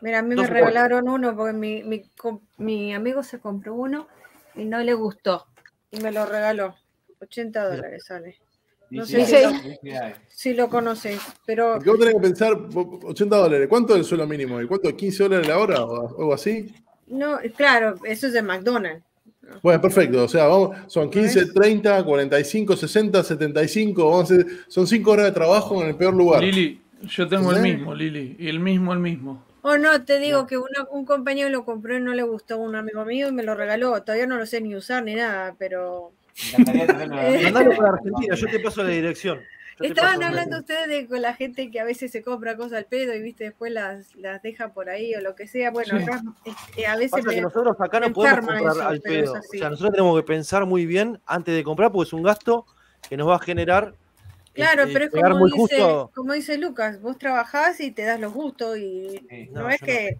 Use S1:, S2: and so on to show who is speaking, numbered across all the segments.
S1: Mira, a mí me regalaron uno porque mi, mi, mi amigo se compró uno y no le gustó y me lo regaló. 80 dólares sale. No sé si, lo conocéis, pero...
S2: Porque vos tenés que pensar, 80 dólares, ¿cuánto es el suelo mínimo? ¿Cuánto? ¿15 dólares la hora o algo así?
S1: No, claro, eso es de McDonald's.
S2: Bueno, perfecto. O sea, vamos, son 15, 30, 45, 60, 75. son 5 horas de trabajo en el peor lugar.
S3: Lili, yo tengo el mismo, Lili. Y el mismo, el mismo.
S1: Oh, no, te digo que un compañero lo compró y no le gustó a un amigo mío y me lo regaló. Todavía no lo sé ni usar ni nada, pero.
S4: Mandalo para Argentina, yo te paso la dirección.
S1: Estaban hablando ustedes de con la gente que a veces se compra cosas al pedo y viste después las, las deja por ahí o lo que sea. Bueno, acá este, a veces.
S4: Pasa que nosotros acá no podemos comprar al pedo. O sea, nosotros tenemos que pensar muy bien antes de comprar porque es un gasto que nos va a generar.
S1: Claro, este, pero es como dice, como dice Lucas, vos trabajás y te das los gustos y no, es que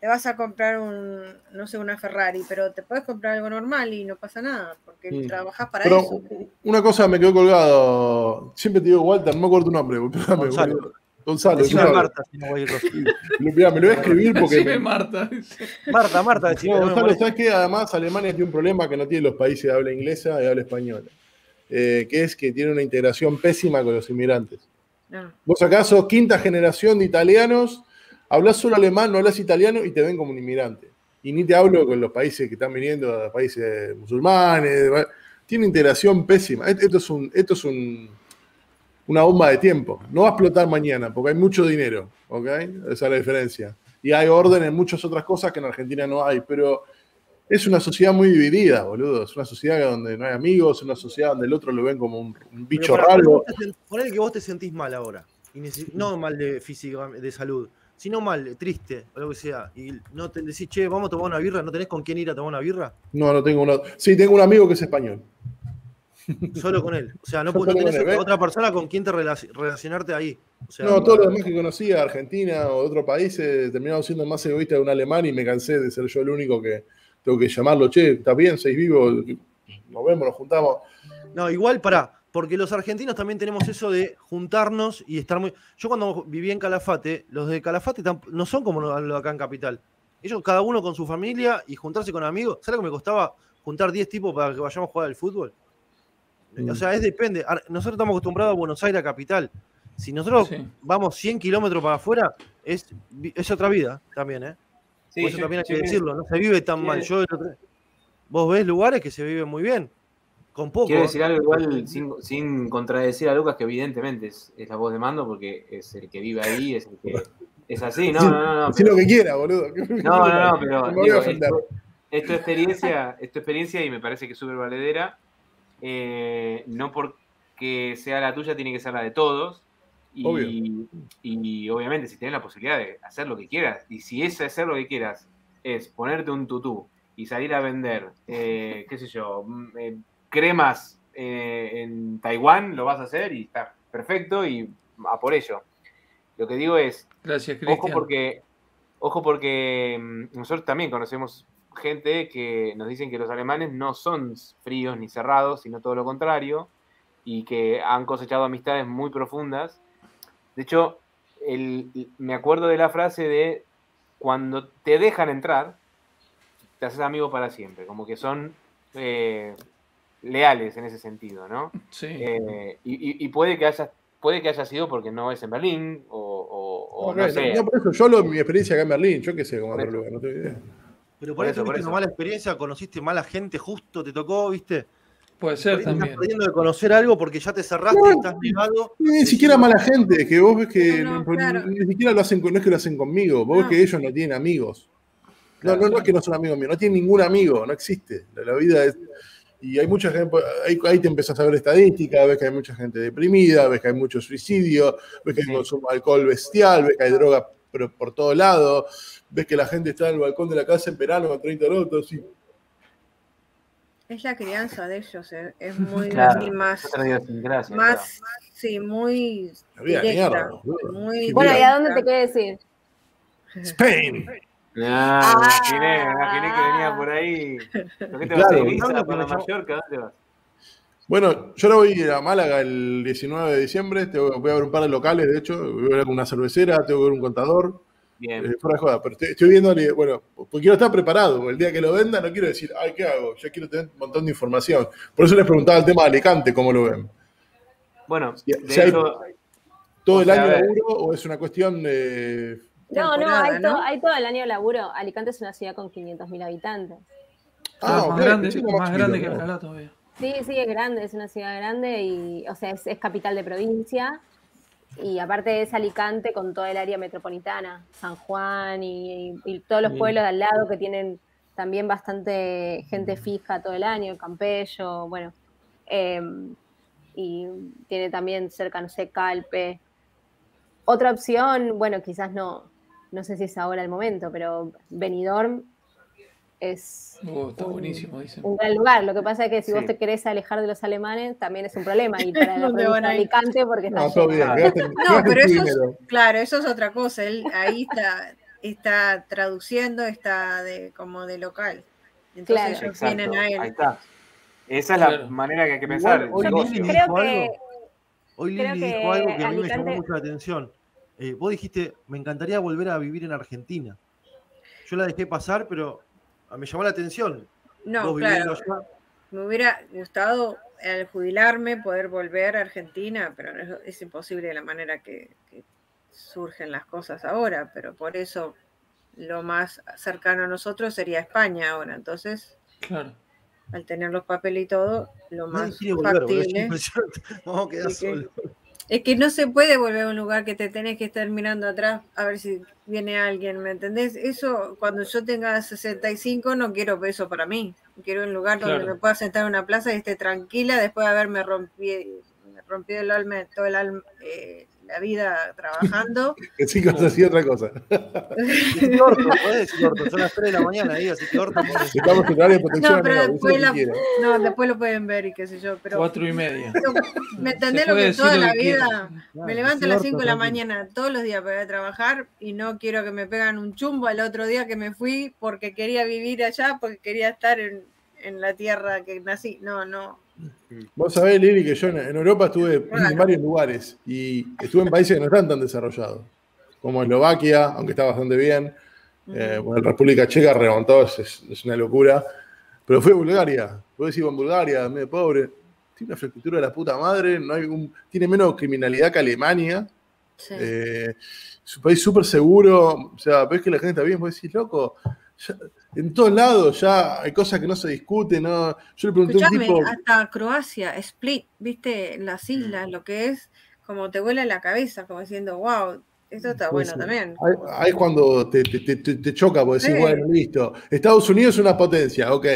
S1: te vas a comprar un, no sé, una Ferrari, pero te puedes comprar algo normal y no pasa nada, porque trabajas para pero eso.
S2: Una cosa me quedó colgado, siempre te digo Walter, no me acuerdo tu nombre, Gonzalo. Gonzalo, Marta, si no voy a ir me lo voy a escribir porque.
S3: Me... Marta.
S4: Marta, Marta,
S2: no, Gonzalo, ¿sabes qué? Además, Alemania tiene un problema que no tienen los países de habla inglesa y habla española. Eh, que es que tiene una integración pésima con los inmigrantes. No. Vos acaso quinta generación de italianos hablas solo alemán, no hablas italiano y te ven como un inmigrante. Y ni te hablo con los países que están viniendo, países musulmanes. Tiene integración pésima. Esto es, un, esto es un, una bomba de tiempo. No va a explotar mañana porque hay mucho dinero. ¿ok? Esa es la diferencia. Y hay orden en muchas otras cosas que en Argentina no hay. Pero es una sociedad muy dividida, boludo. Es una sociedad donde no hay amigos, es una sociedad donde el otro lo ven como un, bicho raro.
S4: Ponele que vos te sentís mal ahora. no mal de físico, de salud si no mal, triste o lo que sea, y no te decís, che, vamos a tomar una birra, ¿no tenés con quién ir a tomar una birra?
S2: No, no tengo uno. Sí, tengo un amigo que es español.
S4: Solo con él. O sea, no, tenés otra persona con quien te relacionarte ahí.
S2: no, todos los demás que conocía, Argentina o de otros países, terminaron siendo más egoísta de un alemán y me cansé de ser yo el único que tengo que llamarlo, che, ¿está bien? ¿Seis vivos? Nos vemos, nos juntamos.
S4: No, igual, para porque los argentinos también tenemos eso de juntarnos y estar muy. Yo cuando viví en Calafate, los de Calafate no son como los de acá en Capital. Ellos, cada uno con su familia y juntarse con amigos. ¿Sabes lo que me costaba juntar 10 tipos para que vayamos a jugar al fútbol? Mm. O sea, es depende. Nosotros estamos acostumbrados a Buenos Aires, a Capital. Si nosotros vamos 100 kilómetros para afuera, es, es otra vida también, ¿eh? Eso también hay que decirlo. No se vive tan mal. Yo, vos ves lugares que se viven muy bien
S5: Quiero decir algo igual sin, contradecir a Lucas, que evidentemente es, la voz de mando, porque es el que vive ahí, es el que. Es así, no, no, no. no
S2: lo que quiera, boludo.
S5: No, no, no, pero. Digo, es, tu experiencia, es experiencia y me parece que es súper valedera. Eh, no porque sea la tuya, tiene que ser la de todos. Y, y obviamente, si tienes la posibilidad de hacer lo que quieras, y si es hacer lo que quieras es ponerte un tutú y salir a vender, eh, qué sé yo, mm, eh, cremas eh, en Taiwán, lo vas a hacer y está perfecto y a por ello. Lo que digo es,
S3: Gracias,
S5: ojo porque, ojo porque mm, nosotros también conocemos gente que nos dicen que los alemanes no son fríos ni cerrados, sino todo lo contrario, y que han cosechado amistades muy profundas. De hecho, me acuerdo de la frase de cuando te dejan entrar, te haces amigo para siempre, como que son eh, leales en ese sentido, ¿no?
S3: Sí.
S5: Eh, y, puede que haya puede que haya sido porque no es en Berlín o, no, sé.
S2: por eso, yo lo, mi experiencia acá en Berlín, yo qué sé cómo otro lugar, no tengo idea.
S4: Pero por, eso, tuviste una mala experiencia, conociste mala gente, justo te tocó, ¿viste?
S3: Puede ser también. Estás
S4: perdiendo de conocer algo porque ya te cerraste, estás negado.
S2: Ni siquiera mala gente, que vos ves que ni, siquiera lo hacen, no es que lo hacen conmigo, vos ves que ellos no tienen amigos. No, no, no es que no son amigos míos, no tienen ningún amigo, no existe. La, vida es, y hay mucha gente, ahí, te empezás a ver estadísticas, ves que hay mucha gente deprimida, ves que hay mucho suicidio, ves que hay consumo de alcohol bestial, ves que hay droga por, por todo lado, ves que la gente está en el balcón de la casa en verano con 30 lotos. Y...
S1: Es la crianza de ellos, eh, es muy más, más, sí, muy directa, muy
S6: Bueno, ¿y a dónde te quiere decir?
S2: Spain.
S5: No, ah, imaginé, imaginé que venía por ahí. qué te vas a Ibiza, para Mallorca? ¿Dónde vas?
S2: Bueno, yo ahora voy a Málaga el 19 de diciembre. voy a ver un par de locales, de hecho. Voy a ver una cervecera, tengo que ver un contador. Eh, fuera de joda, pero estoy, viendo, bueno, porque quiero estar preparado, el día que lo venda no quiero decir, ay, ¿qué hago? Ya quiero tener un montón de información. Por eso les preguntaba el tema de Alicante, ¿cómo lo ven?
S5: Bueno,
S2: ¿todo el año laburo o es una cuestión de...
S6: No, no hay, hay, todo el año laburo. Alicante es una ciudad con 500.000 habitantes.
S3: Ah, más, grande, más grande que Alcalá todavía.
S6: Sí, sí, es grande, es una ciudad grande y, o sea, es, capital de provincia. Y aparte es Alicante con toda el área metropolitana, San Juan y, todos los pueblos de al lado que tienen también bastante gente fija todo el año, Campello, bueno. Em, y tiene también cerca, no sé, Calpe. Otra opción, bueno, quizás no, no sé si es ahora el momento, pero Benidorm es
S3: oh, un,
S6: un, gran lugar. Lo que pasa es que si vos te querés alejar de los alemanes, también es un problema. Y para la provincia Alicante, porque
S1: no, no, pero eso es, claro, eso es otra cosa. Él ahí está, está traduciendo, está de, como de local. Entonces ellos vienen a él. Ahí está.
S5: Esa es la manera que hay que pensar.
S4: hoy Lili dijo, algo, hoy Lili dijo algo que a mí me llamó mucho la atención. Eh, vos dijiste, me encantaría volver a vivir en Argentina. Yo la dejé pasar, pero me llamó la atención.
S1: No, claro. Me hubiera gustado al jubilarme poder volver a Argentina, pero es, imposible de la manera que, surgen las cosas ahora, pero por eso lo más cercano a nosotros sería España ahora. Entonces, claro. al tener los papeles y todo, lo más factible. Vamos a quedar solos. Es que no se puede volver a un lugar que te tenés que estar mirando atrás a ver si viene alguien, ¿me entendés? Eso, cuando yo tenga 65, no quiero eso para mí. Quiero un lugar donde me pueda sentar en una plaza y esté tranquila después de haberme rompido, rompido el alma, todo el alma, eh, la vida trabajando.
S2: Que sí, que hacía otra cosa.
S4: Es corto, puedes decir corto, son las 3 de la mañana ahí, así que corto.
S2: Estamos en área de protección.
S1: No, pero después, la, no, después lo pueden ver y qué sé yo. Pero,
S3: Cuatro y media.
S1: ¿Me entendés lo que toda la vida? me levanto a las 5 de la mañana todos los días para a trabajar y no quiero que me pegan un chumbo al otro día que me fui porque quería vivir allá, porque quería estar en, en la tierra que nací. No, no.
S2: Vos sabés, Lili, que yo en, Europa estuve en varios lugares y estuve en países que no están tan desarrollados, como Eslovaquia, aunque está bastante bien. Eh, la República Checa remontó, es, es, una locura. Pero fui a Bulgaria. Vos decís, en Bulgaria, medio pobre. Tiene una infraestructura de la puta madre, no hay tiene menos criminalidad que Alemania. Eh, es un país súper seguro. O sea, ves que la gente está bien, vos decís, loco, en todos lados ya hay cosas que no se discuten. ¿no? Yo le pregunté a un tipo.
S1: Hasta Croacia, Split, viste, las islas, lo que es, como te vuela la cabeza, como diciendo, wow, esto está bueno también.
S2: Ahí es cuando te, te, te, choca, porque decís, bueno, listo. Estados Unidos es una potencia, ok.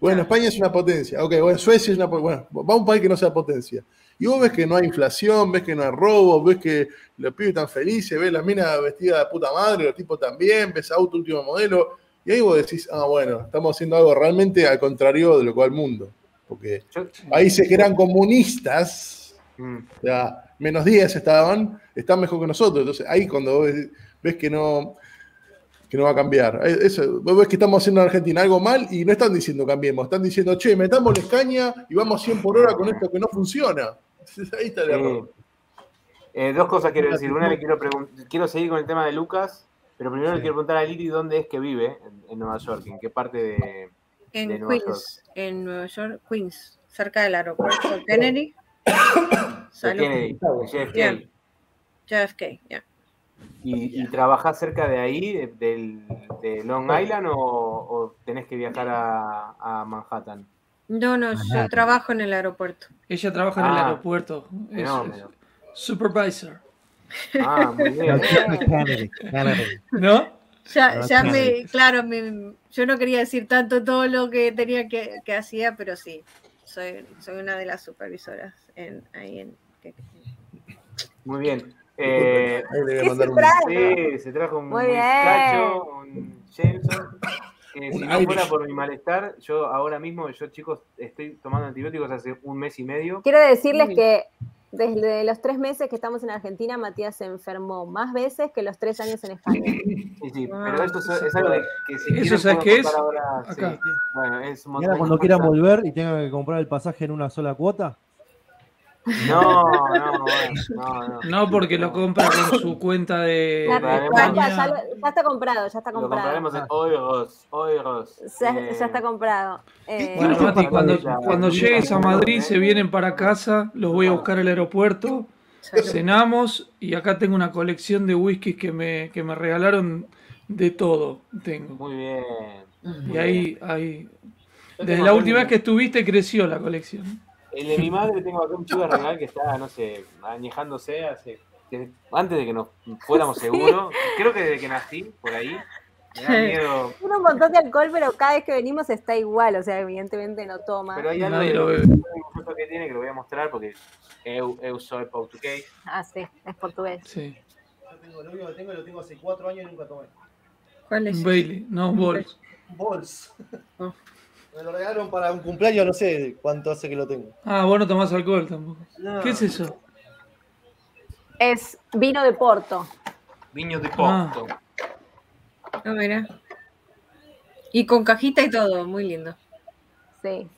S2: Bueno, España es una potencia, ok. Bueno, Suecia es una potencia. Bueno, va a un país que no sea potencia. Y vos ves que no hay inflación, ves que no hay robo, ves que los pibes están felices, ves la mina vestida de puta madre, los tipos también, ves auto último modelo y ahí vos decís, ah, bueno, estamos haciendo algo realmente al contrario de lo que va el mundo. Porque países que eran comunistas, mm. o sea, menos 10 estaban, están mejor que nosotros. Entonces ahí cuando ves, que no que no va a cambiar. Eso, vos ves que estamos haciendo en Argentina algo mal y no están diciendo cambiemos, están diciendo, che, metamos la escaña y vamos 100 por hora con esto que no funciona. Ahí está el error.
S5: Eh, dos cosas quiero decir. Una, le quiero, quiero seguir con el tema de Lucas. Pero primero le quiero preguntar a Lili dónde es que vive en, Nueva York, en qué parte de,
S1: en Nueva Queens, York. En Nueva York, Queens, cerca del aeropuerto Kennedy.
S5: Kennedy, JFK.
S1: JFK, ya.
S5: ¿Y, ¿Y, trabajás cerca de ahí, de, Long Island, o, tenés que viajar a, Manhattan?
S1: No, no, yo trabajo en el aeropuerto.
S3: Ella trabaja en el ah, aeropuerto. Es, supervisor.
S5: Ah, muy bien.
S3: ¿No?
S1: Ya, ya me, claro, me, yo no quería decir tanto todo lo que tenía que, que hacía, pero sí, soy, soy una de las supervisoras en, ahí en.
S5: Muy bien. Eh, sí, se trajo un
S6: Muy
S5: muchacho, un Jameson. Eh, si no fuera por mi malestar, yo ahora mismo, yo chicos, estoy tomando antibióticos hace un mes y medio.
S6: Quiero decirles que desde los tres meses que estamos en Argentina, Matías se enfermó más veces que los tres años en España.
S5: Sí, sí, pero esto es, algo que si
S3: ¿Eso sabes qué es?
S5: Ahora, Bueno, es
S4: un cuando quiera volver y tenga que comprar el pasaje en una sola cuota?
S5: No, no, no, no.
S3: No, porque lo compra con su cuenta de.
S6: ya, ya, está comprado, ya está comprado. Lo
S5: compraremos en Oigos, Oigos.
S6: Ya, ya está comprado.
S3: Eh, bueno, Mati, cuando, cuando llegues a Madrid, se vienen para casa, los voy a buscar al aeropuerto, cenamos y acá tengo una colección de whiskies que me, que me regalaron de todo. Tengo.
S5: Muy bien.
S3: Y ahí, ahí. Desde la última vez que estuviste creció la colección.
S5: El de mi madre tengo acá un chivo regal que está, no sé, añejándose hace, antes de que nos fuéramos seguros. Creo que desde que nací, por ahí. Me da miedo.
S6: Tiene un montón de alcohol, pero cada vez que venimos está igual, o sea, evidentemente no toma.
S5: Pero hay algo de, que tiene que lo voy a mostrar porque eu, eu soy portugués.
S6: Ah, sí, es portugués.
S4: Sí. Yo tengo, lo único que tengo lo tengo hace cuatro años y nunca tomé.
S1: ¿Cuál es?
S3: Bailey, no, Bols.
S4: Bols. Me lo regalaron para un cumpleaños, no sé cuánto hace que lo tengo.
S3: Ah, vos no tomás alcohol tampoco. ¿Qué es eso?
S6: Es vino de Porto.
S5: Vino de Porto.
S1: Ah, mira. Y con cajita y todo, muy lindo.
S6: Sí.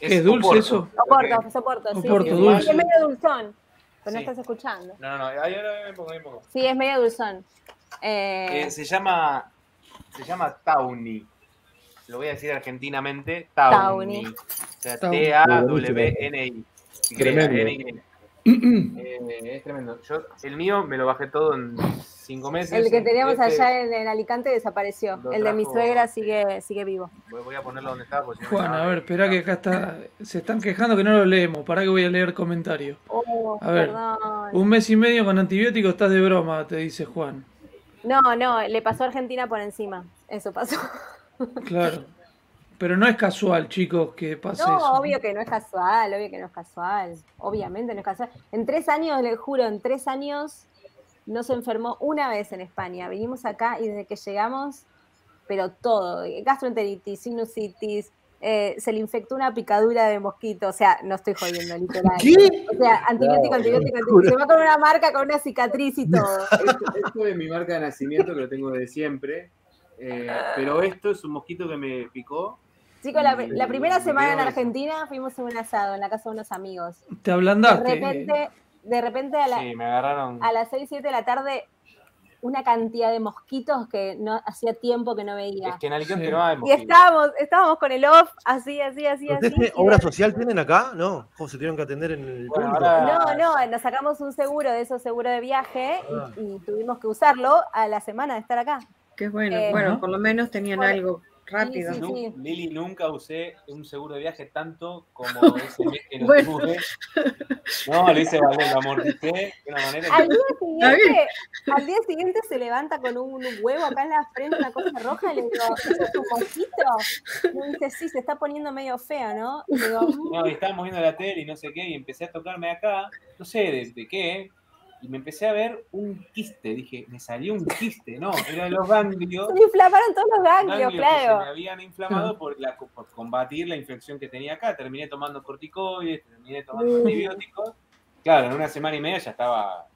S3: ¿Es, dulce eso?
S6: Oporto, es Oporto, sí.
S3: Oporto, sí. dulce.
S6: Es medio dulzón, pero no estás escuchando.
S5: No, no, no, ahí me pongo, ahí pongo.
S6: Sí, es medio dulzón.
S5: Eh... Eh, se llama, se llama Tawny lo voy a decir argentinamente, Tawny. O sea, T-A-W-N-I. Tremendo. Eh, es tremendo. Yo, el mío me lo bajé todo en cinco meses.
S6: El que teníamos este allá en, Alicante desapareció. El de mi suegra sigue, sigue vivo.
S5: Voy a ponerlo donde está.
S3: Juan, a ver, espera que acá está. Se están quejando que no lo leemos. Para que voy a leer comentarios.
S6: Oh,
S3: a ver, un mes y medio con antibióticos estás de broma, te dice Juan.
S6: No, no, le pasó a Argentina por encima. Eso pasó.
S3: Claro. Pero no es casual, chicos, que pase
S6: no,
S3: eso.
S6: No, obvio que no es casual, obvio que no es casual. Obviamente no es casual. En tres años, le juro, en tres años no se enfermó una vez en España. Vinimos acá y desde que llegamos, pero todo, gastroenteritis, sinusitis, eh, se le infectó una picadura de mosquito, o sea, no estoy jodiendo, literal.
S4: ¿Qué?
S6: O sea, antibiótico, antibiótico, antibiótico. Se va con una marca, con una cicatriz y todo.
S5: Esto, es mi marca de nacimiento, que lo tengo de siempre. Eh, pero esto es un mosquito que me picó.
S6: Chicos, la, la primera semana en Argentina fuimos a un asado en la casa de unos amigos.
S3: Te ablandaste.
S6: De repente, de repente a, la,
S5: sí, me agarraron.
S6: a las 6, 7 de la tarde una cantidad de mosquitos que no hacía tiempo que no veía.
S5: Es que en Alicante no hay mosquitos.
S6: Y estábamos, estábamos con el off, así, así, así, así.
S4: ¿Obra social tienen acá? No. ¿Cómo se tuvieron que atender en el
S6: No, no, nos sacamos un seguro de esos seguros de viaje y, tuvimos que usarlo a la semana de estar acá.
S1: Qué bueno, eh, bueno, por lo menos tenían algo rápido.
S5: Lili, nunca usé un seguro de viaje tanto como ese mes que no tuve. No, le hice valer, lo amorticé de una manera.
S6: Al día, siguiente, al día siguiente se levanta con un, huevo acá en la frente, una cosa roja, y le digo, ¿eso es un mosquito? Y me dice, sí, se está poniendo medio feo, ¿no? Y digo,
S5: no, y estábamos viendo la tele y no sé qué, y empecé a tocarme acá, no sé de, de qué, y me empecé a ver un quiste. Dije, me salió un quiste, no, era los ganglios.
S6: Se inflamaron todos los ganglios, claro.
S5: se me habían inflamado por, la, por combatir la infección que tenía acá. Terminé tomando corticoides, terminé tomando antibióticos. Claro, en una semana y media ya estaba,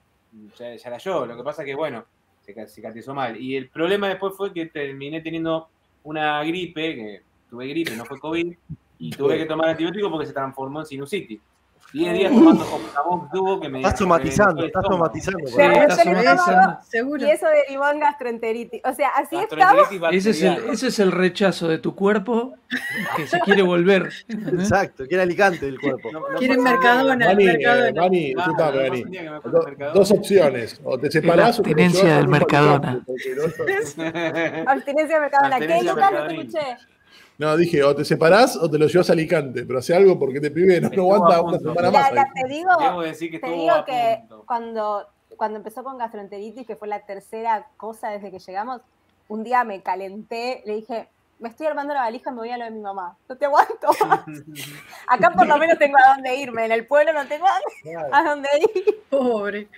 S5: ya, era yo. Lo que pasa que, bueno, se cicatrizó mal. Y el problema después fue que terminé teniendo una gripe, que tuve gripe, no fue COVID, y tuve que tomar antibióticos porque se transformó en sinusitis. 10 días tomando como tuvo que me.
S4: Estás somatizando, estás somatizando.
S6: Seguro. Y eso derivó en gastroenteritis. O sea, así estamos.
S3: Ese es, el, ese es el rechazo de tu cuerpo que se quiere volver.
S4: Exacto, quiere Alicante del cuerpo.
S1: quiere Mercadona. Mani,
S2: Mercadona. Mani, dos opciones. O te separás
S3: o Abstinencia del Mercadona.
S6: Abstinencia del Mercadona. ¿Qué, Lucas? No te escuché.
S2: No, dije, o te separás o te lo llevas a Alicante, pero hace algo porque te pibe no, no aguanta una semana más.
S6: te digo, te digo que cuando, cuando empezó con gastroenteritis, que fue la tercera cosa desde que llegamos, un día me calenté, le dije, me estoy armando la valija, me voy a lo de mi mamá. No te aguanto Acá por lo menos tengo a dónde irme. En el pueblo no tengo a dónde ir.
S1: Pobre.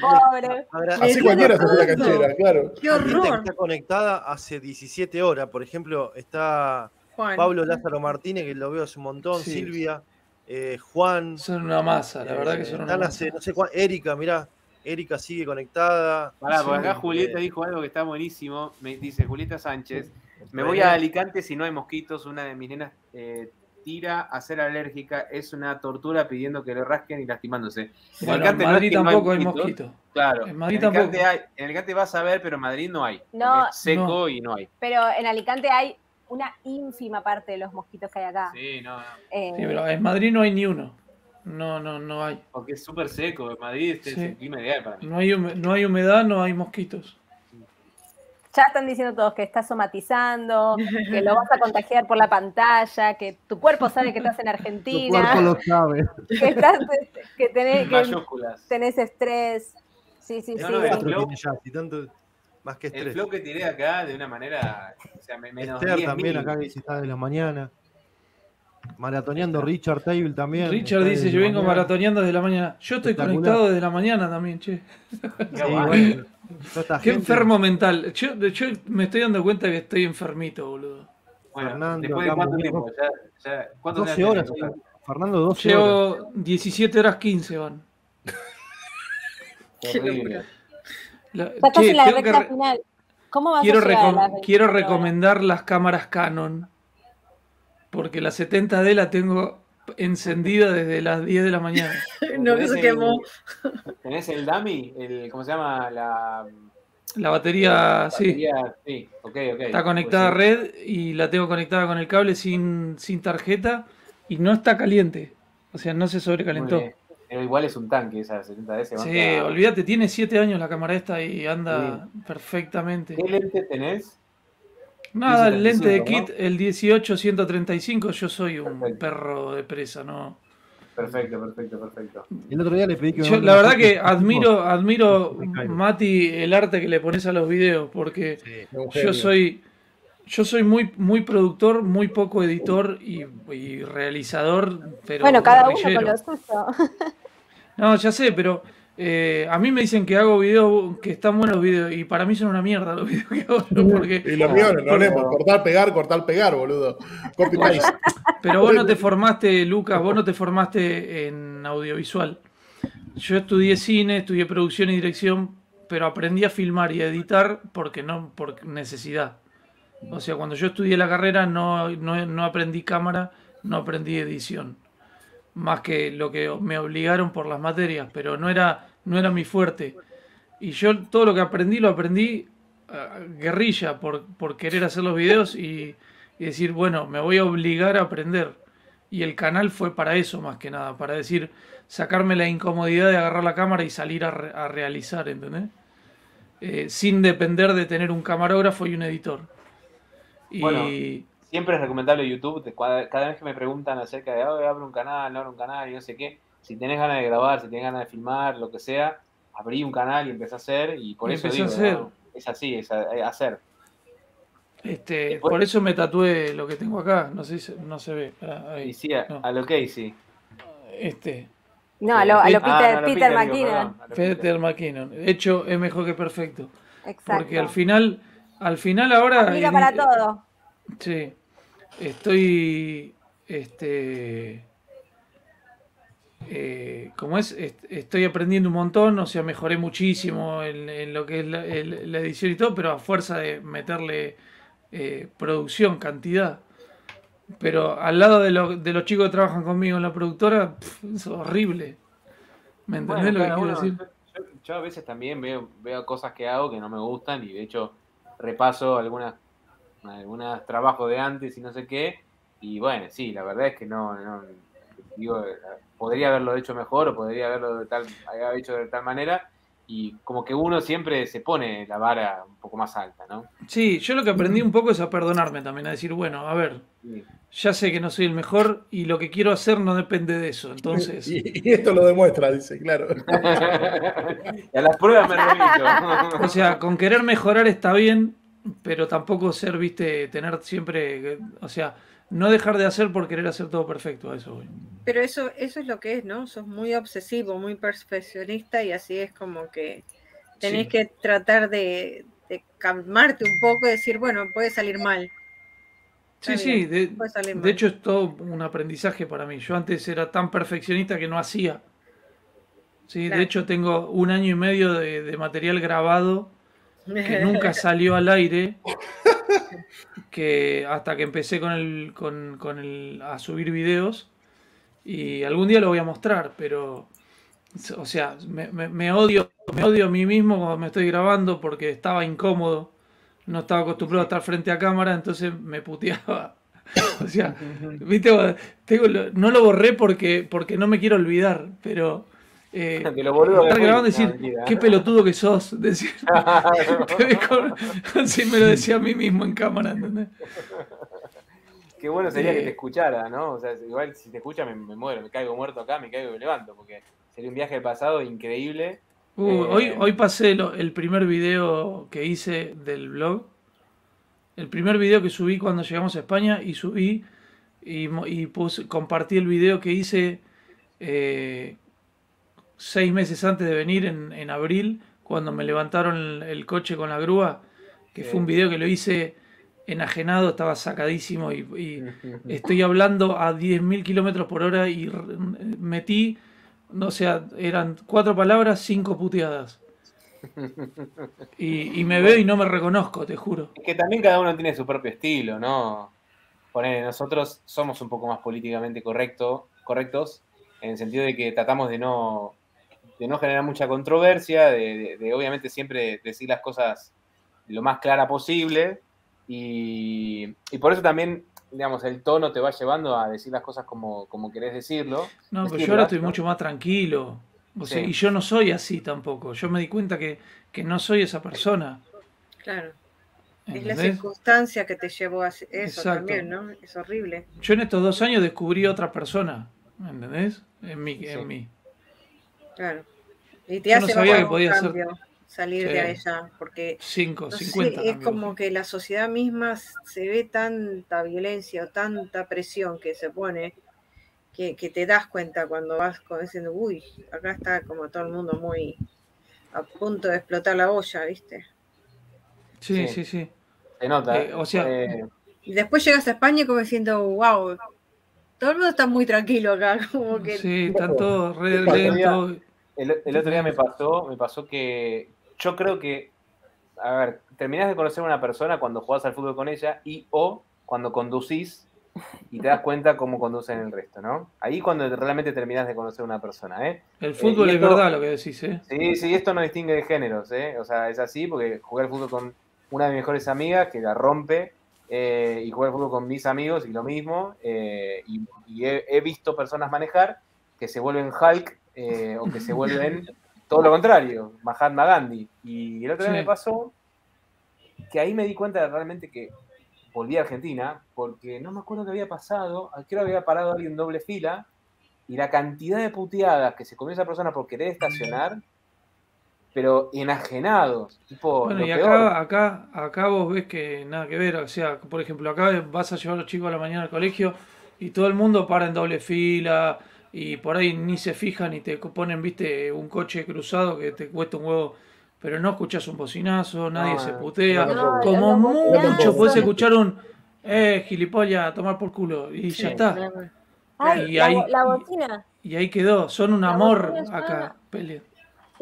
S6: Pobre.
S2: Así cualquiera se hace la canchera, claro.
S1: Qué horror.
S4: Está conectada hace 17 horas. Por ejemplo, está Pablo Lázaro Martínez, que lo veo hace un montón, Silvia, eh, Juan.
S3: Son una masa, la verdad que son una masa.
S4: no sé cuál, Erika, mirá. Erika sigue conectada.
S5: Pará, porque acá Julieta dijo algo que está buenísimo. Me dice Julieta Sánchez. Me voy a Alicante si no hay mosquitos. Una de mis nenas eh, tira a ser alérgica, es una tortura pidiendo que le rasquen y lastimándose.
S3: en, Madrid tampoco hay mosquitos.
S5: Claro, en Madrid tampoco. Hay, en Alicante vas a ver, pero en Madrid no hay.
S6: No,
S5: seco y no hay.
S6: Pero en Alicante hay una ínfima parte de los mosquitos que hay acá.
S5: Sí, no,
S3: eh, sí, pero en Madrid no hay ni uno. No, no, no hay.
S5: Porque es súper seco. En Madrid es el clima ideal para mí.
S3: No hay, no hay humedad, no hay mosquitos.
S6: Ya están diciendo todos que estás somatizando, que lo vas a contagiar por la pantalla, que tu cuerpo sabe que estás en Argentina. Tu
S4: cuerpo lo sabe.
S6: Que, estás, que, tenés, que tenés estrés. Sí, sí, sí.
S5: más que estrés. El flow que tiré acá de una manera. O sea, menos
S4: Esther también acá que está de la mañana. Maratoneando Richard Table también.
S3: Richard dice, yo vengo maratoneando desde la mañana. Yo estoy conectado desde la mañana también, che. Qué, enfermo mental. Yo, yo, me estoy dando cuenta que estoy enfermito, boludo.
S5: Bueno, Fernando, después de cuánto tiempo, ya, ya,
S4: 12 horas. Fernando, 12
S3: Llevo 17 horas 15 van.
S6: Horrible. La, che, la recta final. ¿Cómo vas
S3: quiero, a quiero recomendar las cámaras Canon porque la 70D la tengo encendida desde las 10 de la mañana.
S1: no, se quemó.
S5: ¿Tenés el dummy? El, ¿Cómo se llama? La,
S3: la batería,
S5: sí. sí. Okay, okay.
S3: Está conectada a red y la tengo conectada con el cable sin, sin tarjeta y no está caliente. O sea, no se sobrecalentó.
S5: Pero igual es un tanque esa 70D.
S3: sí, olvídate, tiene 7 años la cámara esta y anda perfectamente.
S5: ¿Qué lente tenés?
S3: Nada, el lente de kit, el 18-135, yo soy un perro de presa, ¿no?
S5: Perfecto, perfecto, perfecto.
S4: El otro día le pedí que
S3: La verdad que admiro, admiro, Mati, el arte que le pones a los videos, porque yo soy. Yo soy muy, muy productor, muy poco editor y, realizador, pero.
S6: Bueno, cada uno con lo suyo.
S3: No, ya sé, pero eh, a mí me dicen que hago videos, que están buenos los videos, y para mí son una mierda los videos que hago. Porque,
S2: y los míos no leemos, cortar, pegar, cortar, pegar, boludo.
S3: Pero vos no te formaste, Lucas, vos no te formaste en audiovisual. Yo estudié cine, estudié producción y dirección, pero aprendí a filmar y a editar porque no, por necesidad. O sea, cuando yo estudié la carrera no, no, no aprendí cámara, no aprendí edición más que lo que me obligaron por las materias, pero no era, no era mi fuerte. Y yo todo lo que aprendí lo aprendí uh, guerrilla por, por, querer hacer los videos y, decir, bueno, me voy a obligar a aprender. Y el canal fue para eso más que nada, para decir, sacarme la incomodidad de agarrar la cámara y salir a, realizar, ¿entendés? Eh, sin depender de tener un camarógrafo y un editor.
S5: Y, siempre es recomendable YouTube. Cada vez que me preguntan acerca de, oh, abro un canal, no abro un canal y no sé qué, si tenés ganas de grabar, si tenés ganas de filmar, lo que sea, abrí un canal y empecé a hacer. Y por eso digo, es así, es hacer.
S3: Este, por eso me tatué lo que tengo acá, no sé no se ve.
S5: y sí, a, lo que sí.
S3: Este.
S6: No, a lo, a lo Peter, Peter, McKinnon.
S3: Peter McKinnon. Hecho es mejor que perfecto. Exacto. Porque al final, al final ahora.
S6: Mira para todo.
S3: Sí estoy, este, eh, como es, estoy aprendiendo un montón, o sea, mejoré muchísimo en, lo que es la, edición y todo, pero a fuerza de meterle eh, producción, cantidad. Pero al lado de, de, los chicos que trabajan conmigo en la productora, es horrible. ¿Me entendés lo que quiero decir?
S5: Yo, a veces también veo, veo cosas que hago que no me gustan y de hecho repaso algunas algunos trabajos de antes y no sé qué. Y bueno, sí, la verdad es que no, no digo, podría haberlo hecho mejor o podría haberlo de tal, hecho de tal manera. Y como que uno siempre se pone la vara un poco más alta, ¿no?
S3: Sí, yo lo que aprendí un poco es a perdonarme también, a decir, bueno, a ver, ya sé que no soy el mejor y lo que quiero hacer no depende de eso, entonces...
S2: Y, esto lo demuestra, dice, claro.
S5: y a las pruebas me remito.
S3: o sea, con querer mejorar está bien, pero tampoco ser, viste, tener siempre, o sea, no dejar de hacer por querer hacer todo perfecto, a eso
S1: Pero eso, eso es lo que es, ¿no? Sos muy obsesivo, muy perfeccionista y así es como que tenés que tratar de, calmarte un poco y decir, bueno, puede salir mal.
S3: sí, sí, de, hecho es todo un aprendizaje para mí. Yo antes era tan perfeccionista que no hacía. Sí, de hecho tengo un año y medio de material grabado que nunca salió al aire que hasta que empecé con el, con, con el, a subir videos y algún día lo voy a mostrar, pero o sea, me, me, odio, me odio a mí mismo cuando me estoy grabando porque estaba incómodo, no estaba acostumbrado a estar frente a cámara, entonces me puteaba. o sea, viste, no lo borré porque, porque no me quiero olvidar, pero eh, estar grabando y decir, qué pelotudo que sos. Decir, así me lo decía a mí mismo en cámara, ¿entendés?
S5: Qué bueno sería que te escuchara, ¿no? O sea, igual si te escucha me, muero, me caigo muerto acá, me caigo y me levanto, porque sería un viaje de pasado increíble.
S3: Uh, hoy, eh, hoy pasé el primer video que hice del blog. El primer video que subí cuando llegamos a España y subí y, y compartí el video que hice eh, seis meses antes de venir, en, abril, cuando me levantaron el, coche con la grúa, que fue un video que lo hice enajenado, estaba sacadísimo y, estoy hablando a 10.000 kilómetros por hora y metí, no sea, eran cuatro palabras, cinco puteadas. Y, me veo y no me reconozco, te juro.
S5: Es que también cada uno tiene su propio estilo, ¿no? Poner, nosotros somos un poco más políticamente correcto, correctos, en el sentido de que tratamos de no de no generar mucha controversia, de, obviamente siempre decir las cosas lo más clara posible. Y, por eso también, digamos, el tono te va llevando a decir las cosas como, como querés decirlo.
S3: No, pero yo ahora estoy mucho más tranquilo. y yo no soy así tampoco. Yo me di cuenta que, no soy esa persona.
S1: Claro. Es la circunstancia que te llevó a eso también, ¿no? Es horrible.
S3: Yo en estos dos años descubrí otra persona, ¿entendés? En mí, en mí.
S1: Claro. Y te hace un cambio salir de allá, porque es como que la sociedad misma se ve tanta violencia o tanta presión que se pone que, te das cuenta cuando vas diciendo, uy, acá está como todo el mundo muy a punto de explotar la olla, ¿viste?
S3: Sí, sí, sí.
S5: Se nota. Eh, o sea, eh,
S1: y después llegas a España como diciendo, wow, todo el mundo está muy tranquilo acá, como que...
S3: Sí, están todos re lentos
S5: el, otro día me pasó, me pasó que yo creo que, a ver, terminás de conocer a una persona cuando jugás al fútbol con ella y o cuando conducís y te das cuenta cómo conducen el resto, ¿no? Ahí cuando realmente terminás de conocer a una persona, ¿eh?
S3: El eh, fútbol es verdad lo que decís, ¿eh?
S5: Sí, sí, esto no distingue de géneros, ¿eh? O sea, es así porque jugué al fútbol con una de mis mejores amigas que la rompe eh, y jugué al fútbol con mis amigos y lo mismo. Eh, y, he, visto personas manejar que se vuelven Hulk eh, o que se vuelven todo lo contrario, Mahatma Gandhi. Y el otro día me pasó que ahí me di cuenta realmente que volví a Argentina, porque no me acuerdo qué había pasado, creo que había parado alguien en doble fila, y la cantidad de puteadas que se comió esa persona por querer estacionar, pero enajenados. Tipo,
S3: bueno, y acá, acá, acá vos ves que nada que ver, o sea, por ejemplo, acá vas a llevar a los chicos a la mañana al colegio y todo el mundo para en doble fila, y por ahí ni se fijan y te ponen, viste, un coche cruzado que te cuesta un huevo, pero no escuchas un bocinazo, nadie se putea, como mucho puedes escuchar un, eh, gilipollas, a tomar por culo, y ya está.
S6: y la, ahí, la, bocina.
S3: Y, ahí quedó, son un amor acá, pelea.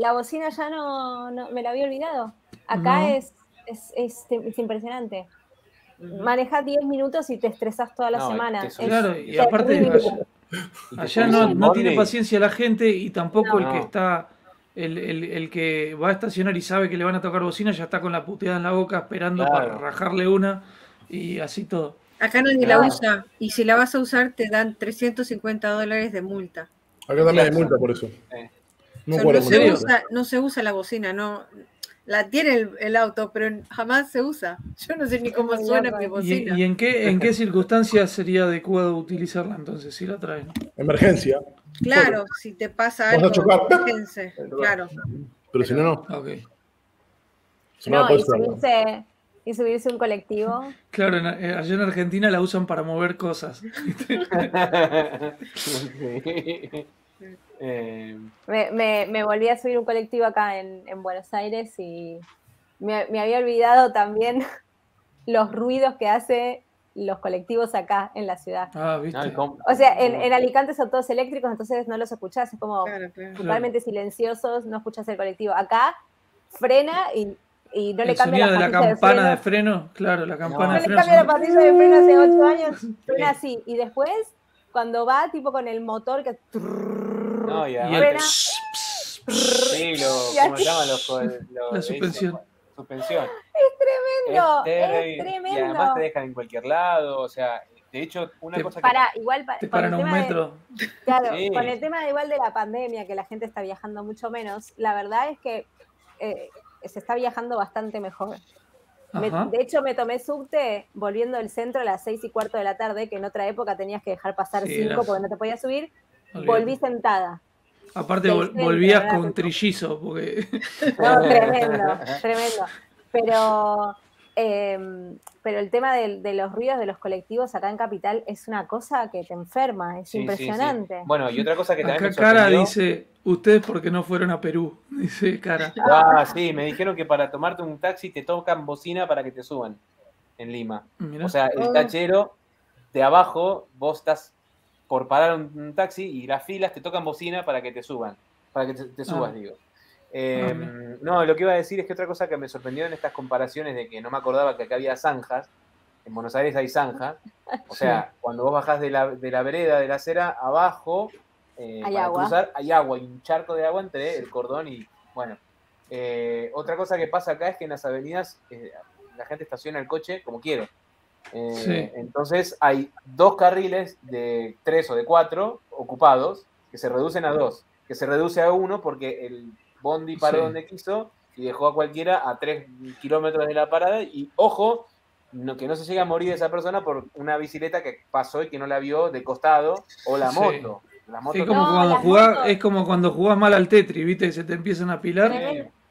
S6: La bocina ya no, me la había olvidado. Acá es, es, es, impresionante. Manejas 10 minutos y te estresas toda la semana.
S3: claro, y aparte, Allá no, tiene paciencia la gente y tampoco el que está, el, que va a estacionar y sabe que le van a tocar bocina, ya está con la puteada en la boca esperando para rajarle una y así todo.
S1: Acá nadie la usa y si la vas a usar te dan 350 dólares de multa.
S2: Acá también hay multa por eso.
S1: No, se usa, no, se usa, la bocina, no, la tiene el, auto, pero jamás se usa. Yo no sé ni cómo suena mi bocina.
S3: ¿Y, en, qué, en qué circunstancias sería adecuado utilizarla entonces si la traen?
S2: Emergencia.
S1: Claro, si te pasa algo, emergencia, claro.
S2: Pero si no, no.
S6: Okay. no, y, subirse, y subirse un colectivo.
S3: Claro, eh, allá en Argentina la usan para mover cosas.
S6: Eh, me, volví a subir un colectivo acá en, Buenos Aires y me, había olvidado también los ruidos que hace los colectivos acá en la ciudad.
S3: Ah, ¿viste?
S6: O sea, en, Alicante son todos eléctricos, entonces no los escuchás, es como totalmente silenciosos, no escuchás el colectivo. Acá frena y y no le cambia
S3: la, de la campana de freno. Claro, la campana de freno.
S6: No le cambia la pastilla de freno hace 8 años, suena así. Y después, cuando va tipo con el motor que...
S5: No, y además... Sí, lo, ¿cómo se llama? Los,
S3: la suspensión.
S5: suspensión.
S6: Es tremendo, es, tremendo.
S5: Y además te dejan en cualquier lado, o sea, de hecho, una cosa
S6: para, que... Igual,
S3: te paran un metro.
S6: claro, con el tema de, igual de la pandemia, que la gente está viajando mucho menos, la verdad es que eh, se está viajando bastante mejor. de hecho, me tomé subte volviendo del centro a las seis y cuarto de la tarde, que en otra época tenías que dejar pasar cinco porque no te podías subir. Volví sentada.
S3: Aparte, volvías con trillizo. Porque...
S6: No, tremendo, tremendo. Pero Em, pero el tema de, los ruidos de los colectivos acá en Capital es una cosa que te enferma, es impresionante.
S5: Bueno, y otra cosa que también
S3: acá Cara dice, ustedes porque no fueron a Perú, dice Cara.
S5: Ah, sí, me dijeron que para tomarte un taxi te tocan bocina para que te suban en Lima. O sea, el oh. tachero de abajo, vos estás por parar un, taxi y las filas te tocan bocina para que te suban, para que te, subas, ah. digo. Em, no, lo que iba a decir es que otra cosa que me sorprendió en estas comparaciones de que no me acordaba que acá había zanjas, en Buenos Aires hay zanjas, o sea, cuando vos bajás de la, vereda, de la acera, abajo, eh, hay agua. cruzar, hay agua, hay un charco de agua entre el cordón y, bueno, eh, otra cosa que pasa acá es que en las avenidas eh, la gente estaciona el coche como quiere. Entonces hay dos carriles de tres o de cuatro ocupados que se reducen a dos, que se reduce a uno porque el Bondi paró donde quiso y dejó a cualquiera a tres kilómetros de la parada. Y ojo, que no se llegue a morir esa persona por una bicicleta que pasó y que no la vio de costado, o la moto.
S3: es, como cuando jugás, es como cuando jugás mal al Tetris, ¿viste? Y se te empiezan a pilar.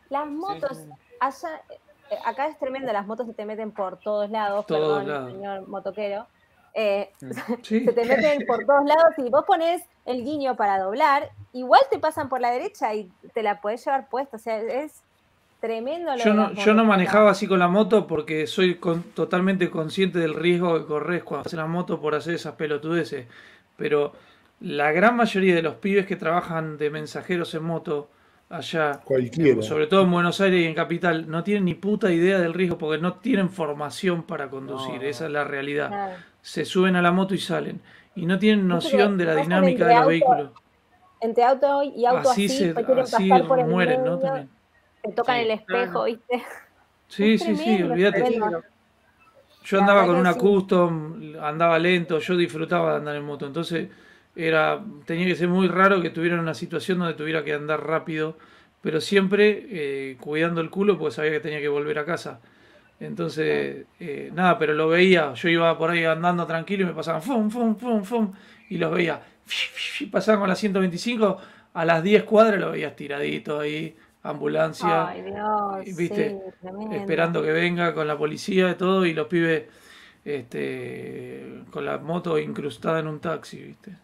S6: Las motos, allá, eh, acá es tremendo, las motos se te meten por todos lados, perdón, señor motoquero. Eh, mm. se te meten por todos lados y vos pones el guiño para doblar, igual te pasan por la derecha y te la podés llevar puesta. O sea, es tremendo.
S3: yo, no, yo no manejaba así con la moto porque soy totalmente consciente del riesgo que corres cuando haces la moto por hacer esas pelotudeces. Pero la gran mayoría de los pibes que trabajan de mensajeros en moto allá, sobre todo en Buenos Aires y en Capital, no tienen ni puta idea del riesgo porque no tienen formación para conducir. Esa es la realidad. Se suben a la moto y salen y no tienen noción de la dinámica de los vehículos.
S6: Entre auto y auto
S3: así, así, así por mueren, ¿no? También.
S6: Te tocan el espejo, ¿viste?
S3: Sí, sí, sí, olvídate. Yo andaba con una custom, andaba lento, yo disfrutaba de andar en moto, entonces era tenía que ser muy raro que tuviera una situación donde tuviera que andar rápido, pero siempre eh, cuidando el culo porque sabía que tenía que volver a casa. Entonces, eh, nada, pero lo veía. Yo iba por ahí andando tranquilo y me pasaban fum, fum, fum, fum. Y los veía. Pasaban con la 125. A las 10 cuadras lo veías tiradito ahí. Ambulancia.
S6: Ay, Dios,
S3: ¿Viste? Esperando que venga con la policía y todo. Y los pibes este, con la moto incrustada en un taxi, ¿viste?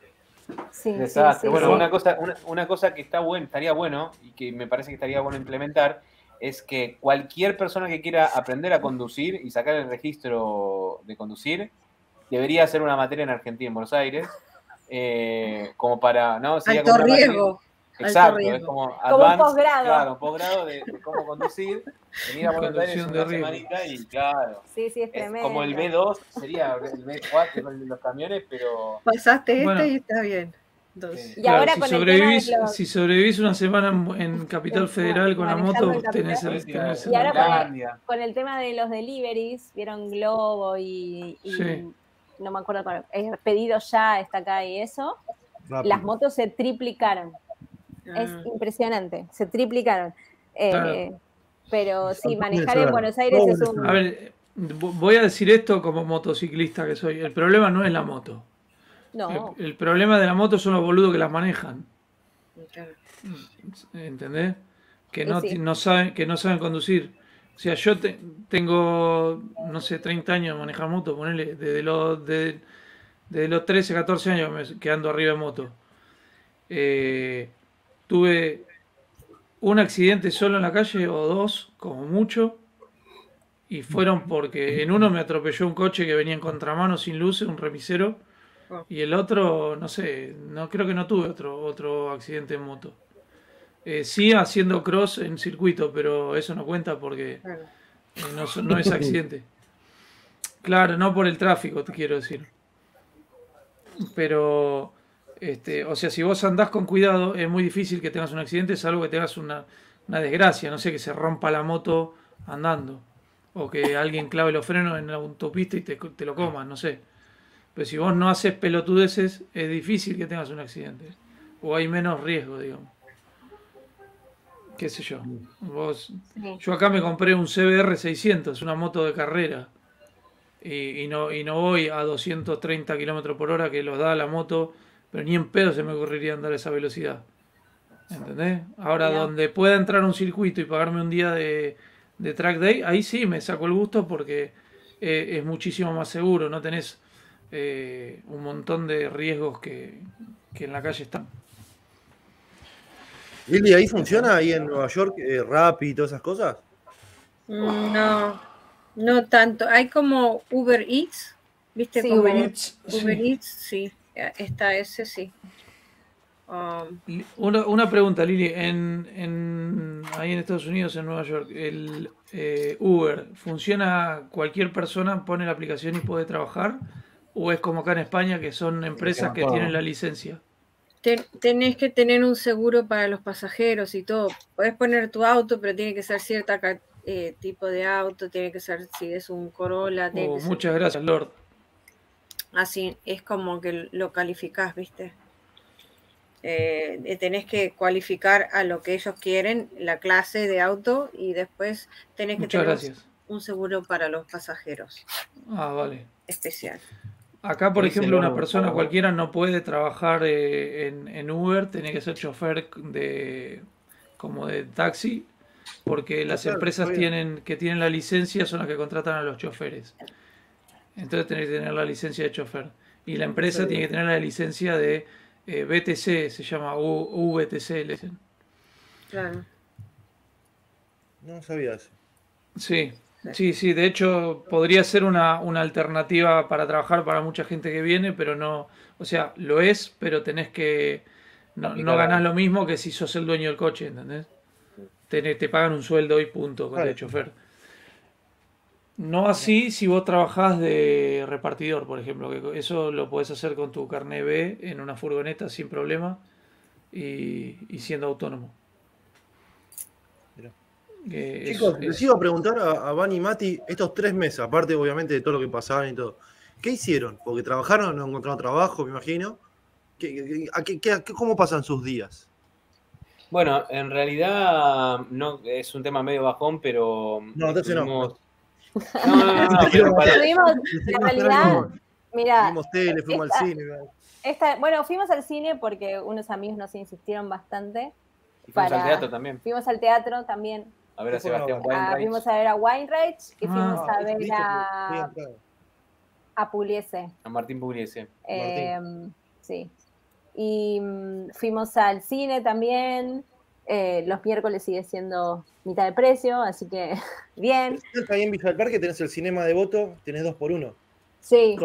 S6: Sí,
S5: Exacto. bueno, Una, cosa, una, una cosa que está bueno, estaría bueno y que me parece que estaría bueno implementar es que cualquier persona que quiera aprender a conducir y sacar el registro de conducir debería hacer una materia en Argentina, en Buenos Aires, eh, como para, ¿no?
S1: Alto riesgo.
S5: Exacto, es como,
S6: un posgrado.
S5: Claro, posgrado de, cómo conducir, venir a Buenos Aires una semanita y claro.
S6: Sí, sí, es tremendo.
S5: como el B2, sería el B4 con los camiones, pero...
S1: Pasaste este y está bien.
S3: Y ahora si, sobrevivís, si sobrevivís una semana en, Capital Federal con la moto, tenés el,
S6: Y ahora con el, tema de los deliveries, vieron Globo y, no me acuerdo, es pedido ya, está acá y eso, las motos se triplicaron. Es ah. impresionante, se triplicaron. Eh, pero sí, manejar en Buenos Aires es un...
S3: A ver, voy a decir esto como motociclista que soy. El problema no es la moto. El, problema de la moto son los boludos que las manejan. ¿Entendés? Que no, no, saben, que no saben conducir. O sea, yo tengo, no sé, 30 años de manejar moto, ponele, desde los, de, los 13, 14 años que ando arriba de moto. Eh, tuve un accidente solo en la calle, o dos, como mucho, y fueron porque en uno me atropelló un coche que venía en contramano sin luces, un remisero, y el otro, no sé, no creo que no tuve otro, otro accidente en moto. Eh, sí haciendo cross en circuito, pero eso no cuenta porque eh, no, es accidente. Claro, no por el tráfico, te quiero decir. Pero, este, o sea, si vos andás con cuidado, es muy difícil que tengas un accidente, salvo que tengas una, una desgracia, no sé, que se rompa la moto andando. O que alguien clave los frenos en la autopista y te, te lo comas, no sé. Pero si vos no haces pelotudeces, es difícil que tengas un accidente. O hay menos riesgo, digamos qué sé yo. Vos, Yo acá me compré un CBR 600, una moto de carrera. Y, no, y no voy a 230 kilómetros por hora que los da la moto, pero ni en pedo se me ocurriría andar a esa velocidad. ¿Entendés? Ahora, donde pueda entrar a un circuito y pagarme un día de, track day, ahí sí me saco el gusto porque eh, es muchísimo más seguro, no tenés eh, un montón de riesgos que, que en la calle están.
S4: Lili, ¿ahí funciona ahí en Nueva York eh, Rappi y todas esas cosas?
S1: Mm, no, no tanto. Hay como Uber Eats, ¿viste? Uber Eats. Uber Eats, sí. Está ese, sí.
S3: Um, una, pregunta, Lili. En, ahí en Estados Unidos, en Nueva York, ¿el eh, Uber funciona cualquier persona, pone la aplicación y puede trabajar? ¿O es como acá en España, que son empresas que tienen la licencia?
S1: tenés que tener un seguro para los pasajeros y todo. Puedes poner tu auto, pero tiene que ser cierta eh, tipo de auto, tiene que ser si es un Corolla.
S3: Oh, muchas gracias, Lord.
S1: Así es como que lo calificás, ¿viste? Eh, tenés que cualificar a lo que ellos quieren, la clase de auto, y después tenés que tener un seguro para los pasajeros.
S3: Ah, vale.
S1: Especial.
S3: Acá, por ejemplo, una persona cualquiera no puede trabajar eh, en, Uber, tiene que ser chofer de como de taxi, porque las empresas tienen que tienen la licencia son las que contratan a los choferes. Entonces tenés que tener la licencia de chofer. Y la empresa tiene que tener la licencia de eh, BTC, se llama UBTC, le dicen.
S1: Claro.
S4: No sabía eso.
S3: Sí. Sí, sí, de hecho podría ser una, alternativa para trabajar para mucha gente que viene, pero no, o sea, lo es, pero tenés que, no, no ganás lo mismo que si sos el dueño del coche, ¿entendés? Te, te pagan un sueldo y punto con el chofer. No así si vos trabajás de repartidor, por ejemplo, que eso lo podés hacer con tu carnet B en una furgoneta sin problema y siendo autónomo.
S4: Chicos, les iba a preguntar a, Van y Mati estos tres meses, aparte obviamente de todo lo que pasaban y todo. ¿Qué hicieron? Porque trabajaron, no encontraron trabajo, me imagino. cómo pasan sus días?
S5: Bueno, en realidad no es un tema medio bajón, pero.
S4: No, entonces no.
S6: No, no, no, en realidad, mira.
S4: Fuimos tele, fuimos al cine.
S6: bueno, fuimos al cine porque unos amigos nos insistieron bastante.
S5: Y fuimos al teatro también.
S6: Fuimos al teatro también.
S5: A ver a Sebastián
S6: Weinreich. fuimos a ver a Weinreich y fuimos ah, a ver a, a Pugliese.
S5: A Martín Pugliese.
S6: Em, sí. Y mm, fuimos al cine también. Eh, los miércoles sigue siendo mitad de precio, así que bien.
S4: Ahí en Villa del Parque tenés el cinema de voto, tenés dos por uno.
S6: Sí.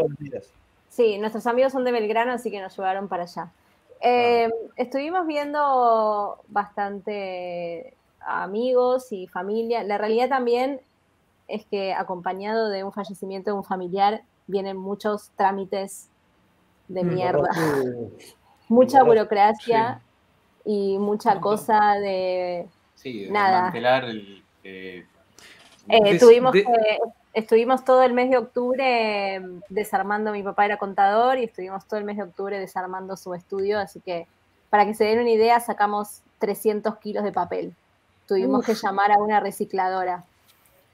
S6: Sí, nuestros amigos son de Belgrano, así que nos llevaron para allá. Em, estuvimos viendo bastante amigos y familia. La realidad también es que acompañado de un fallecimiento de un familiar vienen muchos trámites de mm. mierda. mucha burocracia y mucha cosa de
S5: sí, nada. El,
S6: eh, eh, tuvimos estuvimos todo el mes de octubre desarmando, mi papá era contador y estuvimos todo el mes de octubre desarmando su estudio, así que para que se den una idea sacamos 300 kilos de papel tuvimos que llamar a una recicladora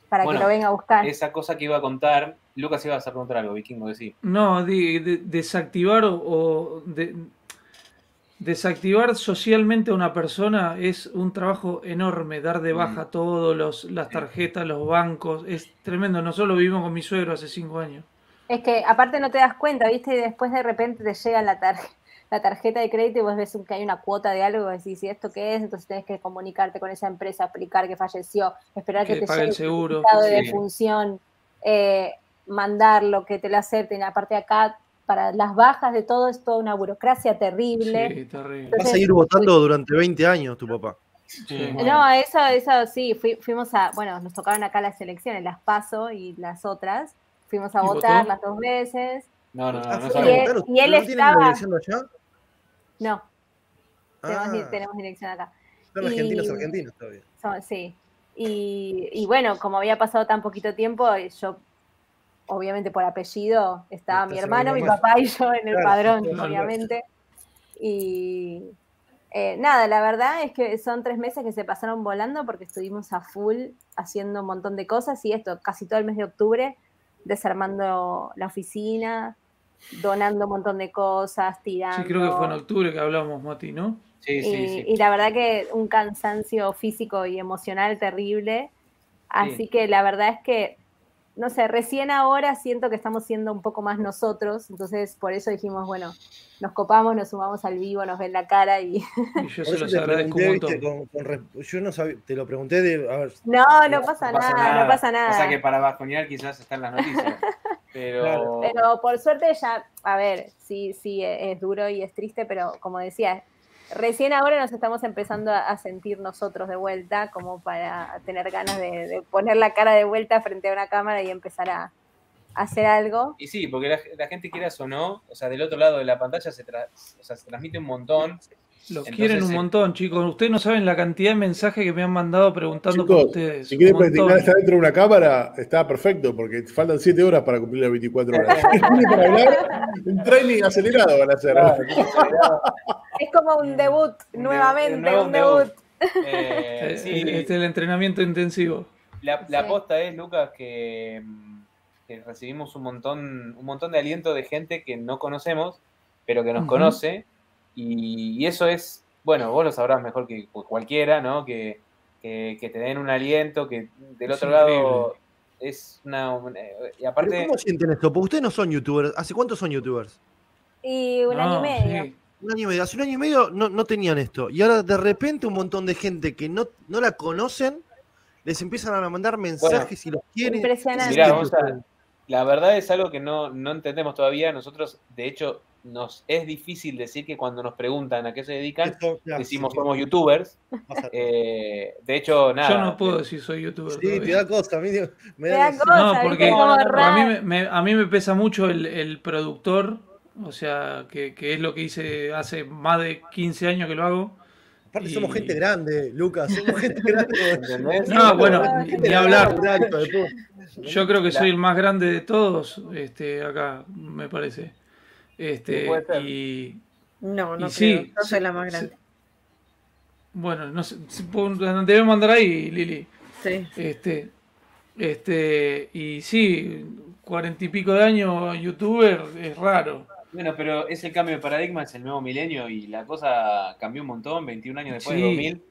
S6: para que lo venga a buscar.
S5: Esa cosa que iba a contar, Lucas iba a hacer contar algo, Vikingo, decir.
S3: No, desactivar o, desactivar socialmente a una persona es un trabajo enorme, dar de baja mm. todos las tarjetas, los bancos, es tremendo. Nosotros lo vivimos con mi suegro hace cinco años.
S6: Es que aparte no te das cuenta, ¿viste? Y después de repente te llega la tarjeta la tarjeta de crédito y vos ves que hay una cuota de algo y decís, ¿y esto qué es? Entonces tenés que comunicarte con esa empresa, explicar que falleció, esperar que, te
S3: llegue el seguro.
S6: de defunción, eh, mandarlo, que te lo acepten. Aparte acá, para las bajas de todo es toda una burocracia terrible.
S3: Sí, terrible.
S4: Va a seguir votando durante 20 años tu papá.
S6: No, eso, eso sí, fuimos a, bueno, nos tocaron acá las elecciones, las paso y las otras. Fuimos a votar las dos veces.
S5: No, no, no. no,
S6: y, él, y él estaba. No. Ah. Tenemos, dirección acá.
S4: Son argentinos argentinos todavía.
S6: sí. Y, y, bueno, como había pasado tan poquito tiempo, yo, obviamente por apellido, estaba mi hermano, mi papá y yo en el padrón, obviamente. Y eh, nada, la verdad es que son tres meses que se pasaron volando porque estuvimos a full haciendo un montón de cosas y esto, casi todo el mes de octubre, desarmando la oficina, donando un montón de cosas, tirando.
S3: Sí, creo que fue en octubre que hablamos, Mati, ¿no?
S6: Sí, sí, y, sí. y la verdad que un cansancio físico y emocional terrible. Así que la verdad es que, no sé, recién ahora siento que estamos siendo un poco más nosotros, entonces por eso dijimos, bueno, nos copamos, nos sumamos al vivo, nos ven la cara y...
S3: yo se los agradezco un montón.
S4: yo no sabía, te lo pregunté de...
S6: no, no, pasa, nada, no pasa nada. O
S5: sea que para bajonear quizás están las noticias. Pero...
S6: pero por suerte ya, a ver, sí, sí, es duro y es triste, pero como decía, recién ahora nos estamos empezando a sentir nosotros de vuelta, como para tener ganas de, poner la cara de vuelta frente a una cámara y empezar a, hacer algo.
S5: Y sí, porque la, gente quieras o no, o sea, del otro lado de la pantalla se, se transmite un montón
S3: los quieren un montón, chicos. Ustedes no saben la cantidad de mensajes que me han mandado preguntando por ustedes.
S2: Si quieren practicar estar dentro de una cámara, está perfecto, porque faltan 7 horas para cumplir las 24 horas. para hablar, un training acelerado van a hacer.
S6: Es como un debut, nuevamente, un, debut.
S3: Eh, Este es el entrenamiento intensivo.
S5: La, la aposta es, Lucas, que, recibimos un montón, un montón de aliento de gente que no conocemos, pero que nos conoce y, eso es, bueno, vos lo sabrás mejor que cualquiera, ¿no? Que, te den un aliento, que del otro lado es una... Y aparte...
S4: ¿Cómo sienten esto? Porque ustedes no son youtubers. ¿Hace cuánto son youtubers?
S6: Y un año y medio.
S4: Un año y medio. Hace un año y medio no, tenían esto. Y ahora de repente un montón de gente que no, no la conocen les empiezan a mandar mensajes y los quieren.
S6: Impresionante.
S5: la verdad es algo que no, no entendemos todavía. Nosotros, de hecho, nos es difícil decir que cuando nos preguntan a qué se dedican, decimos somos youtubers. Eh, de hecho, nada.
S3: Yo no puedo decir soy youtuber.
S4: Sí, te da cosa. A mí
S6: me da, No,
S3: porque a mí me, a mí me pesa mucho el, productor, o sea, que, es lo que hice hace más de 15 años que lo hago.
S4: Aparte somos gente grande, Lucas, somos gente grande.
S3: no, bueno, ni hablar. Yo creo que soy el más grande de todos este, acá, me parece. Este, y,
S1: no, no, sí, no soy la más grande.
S3: Bueno, no sé, debe mandar ahí, Lili.
S1: Sí.
S3: Este, este, y sí, cuarenta y pico de años youtuber es raro.
S5: Bueno, pero es el cambio de paradigma, es el nuevo milenio y la cosa cambió un montón, 21 años después de 2000.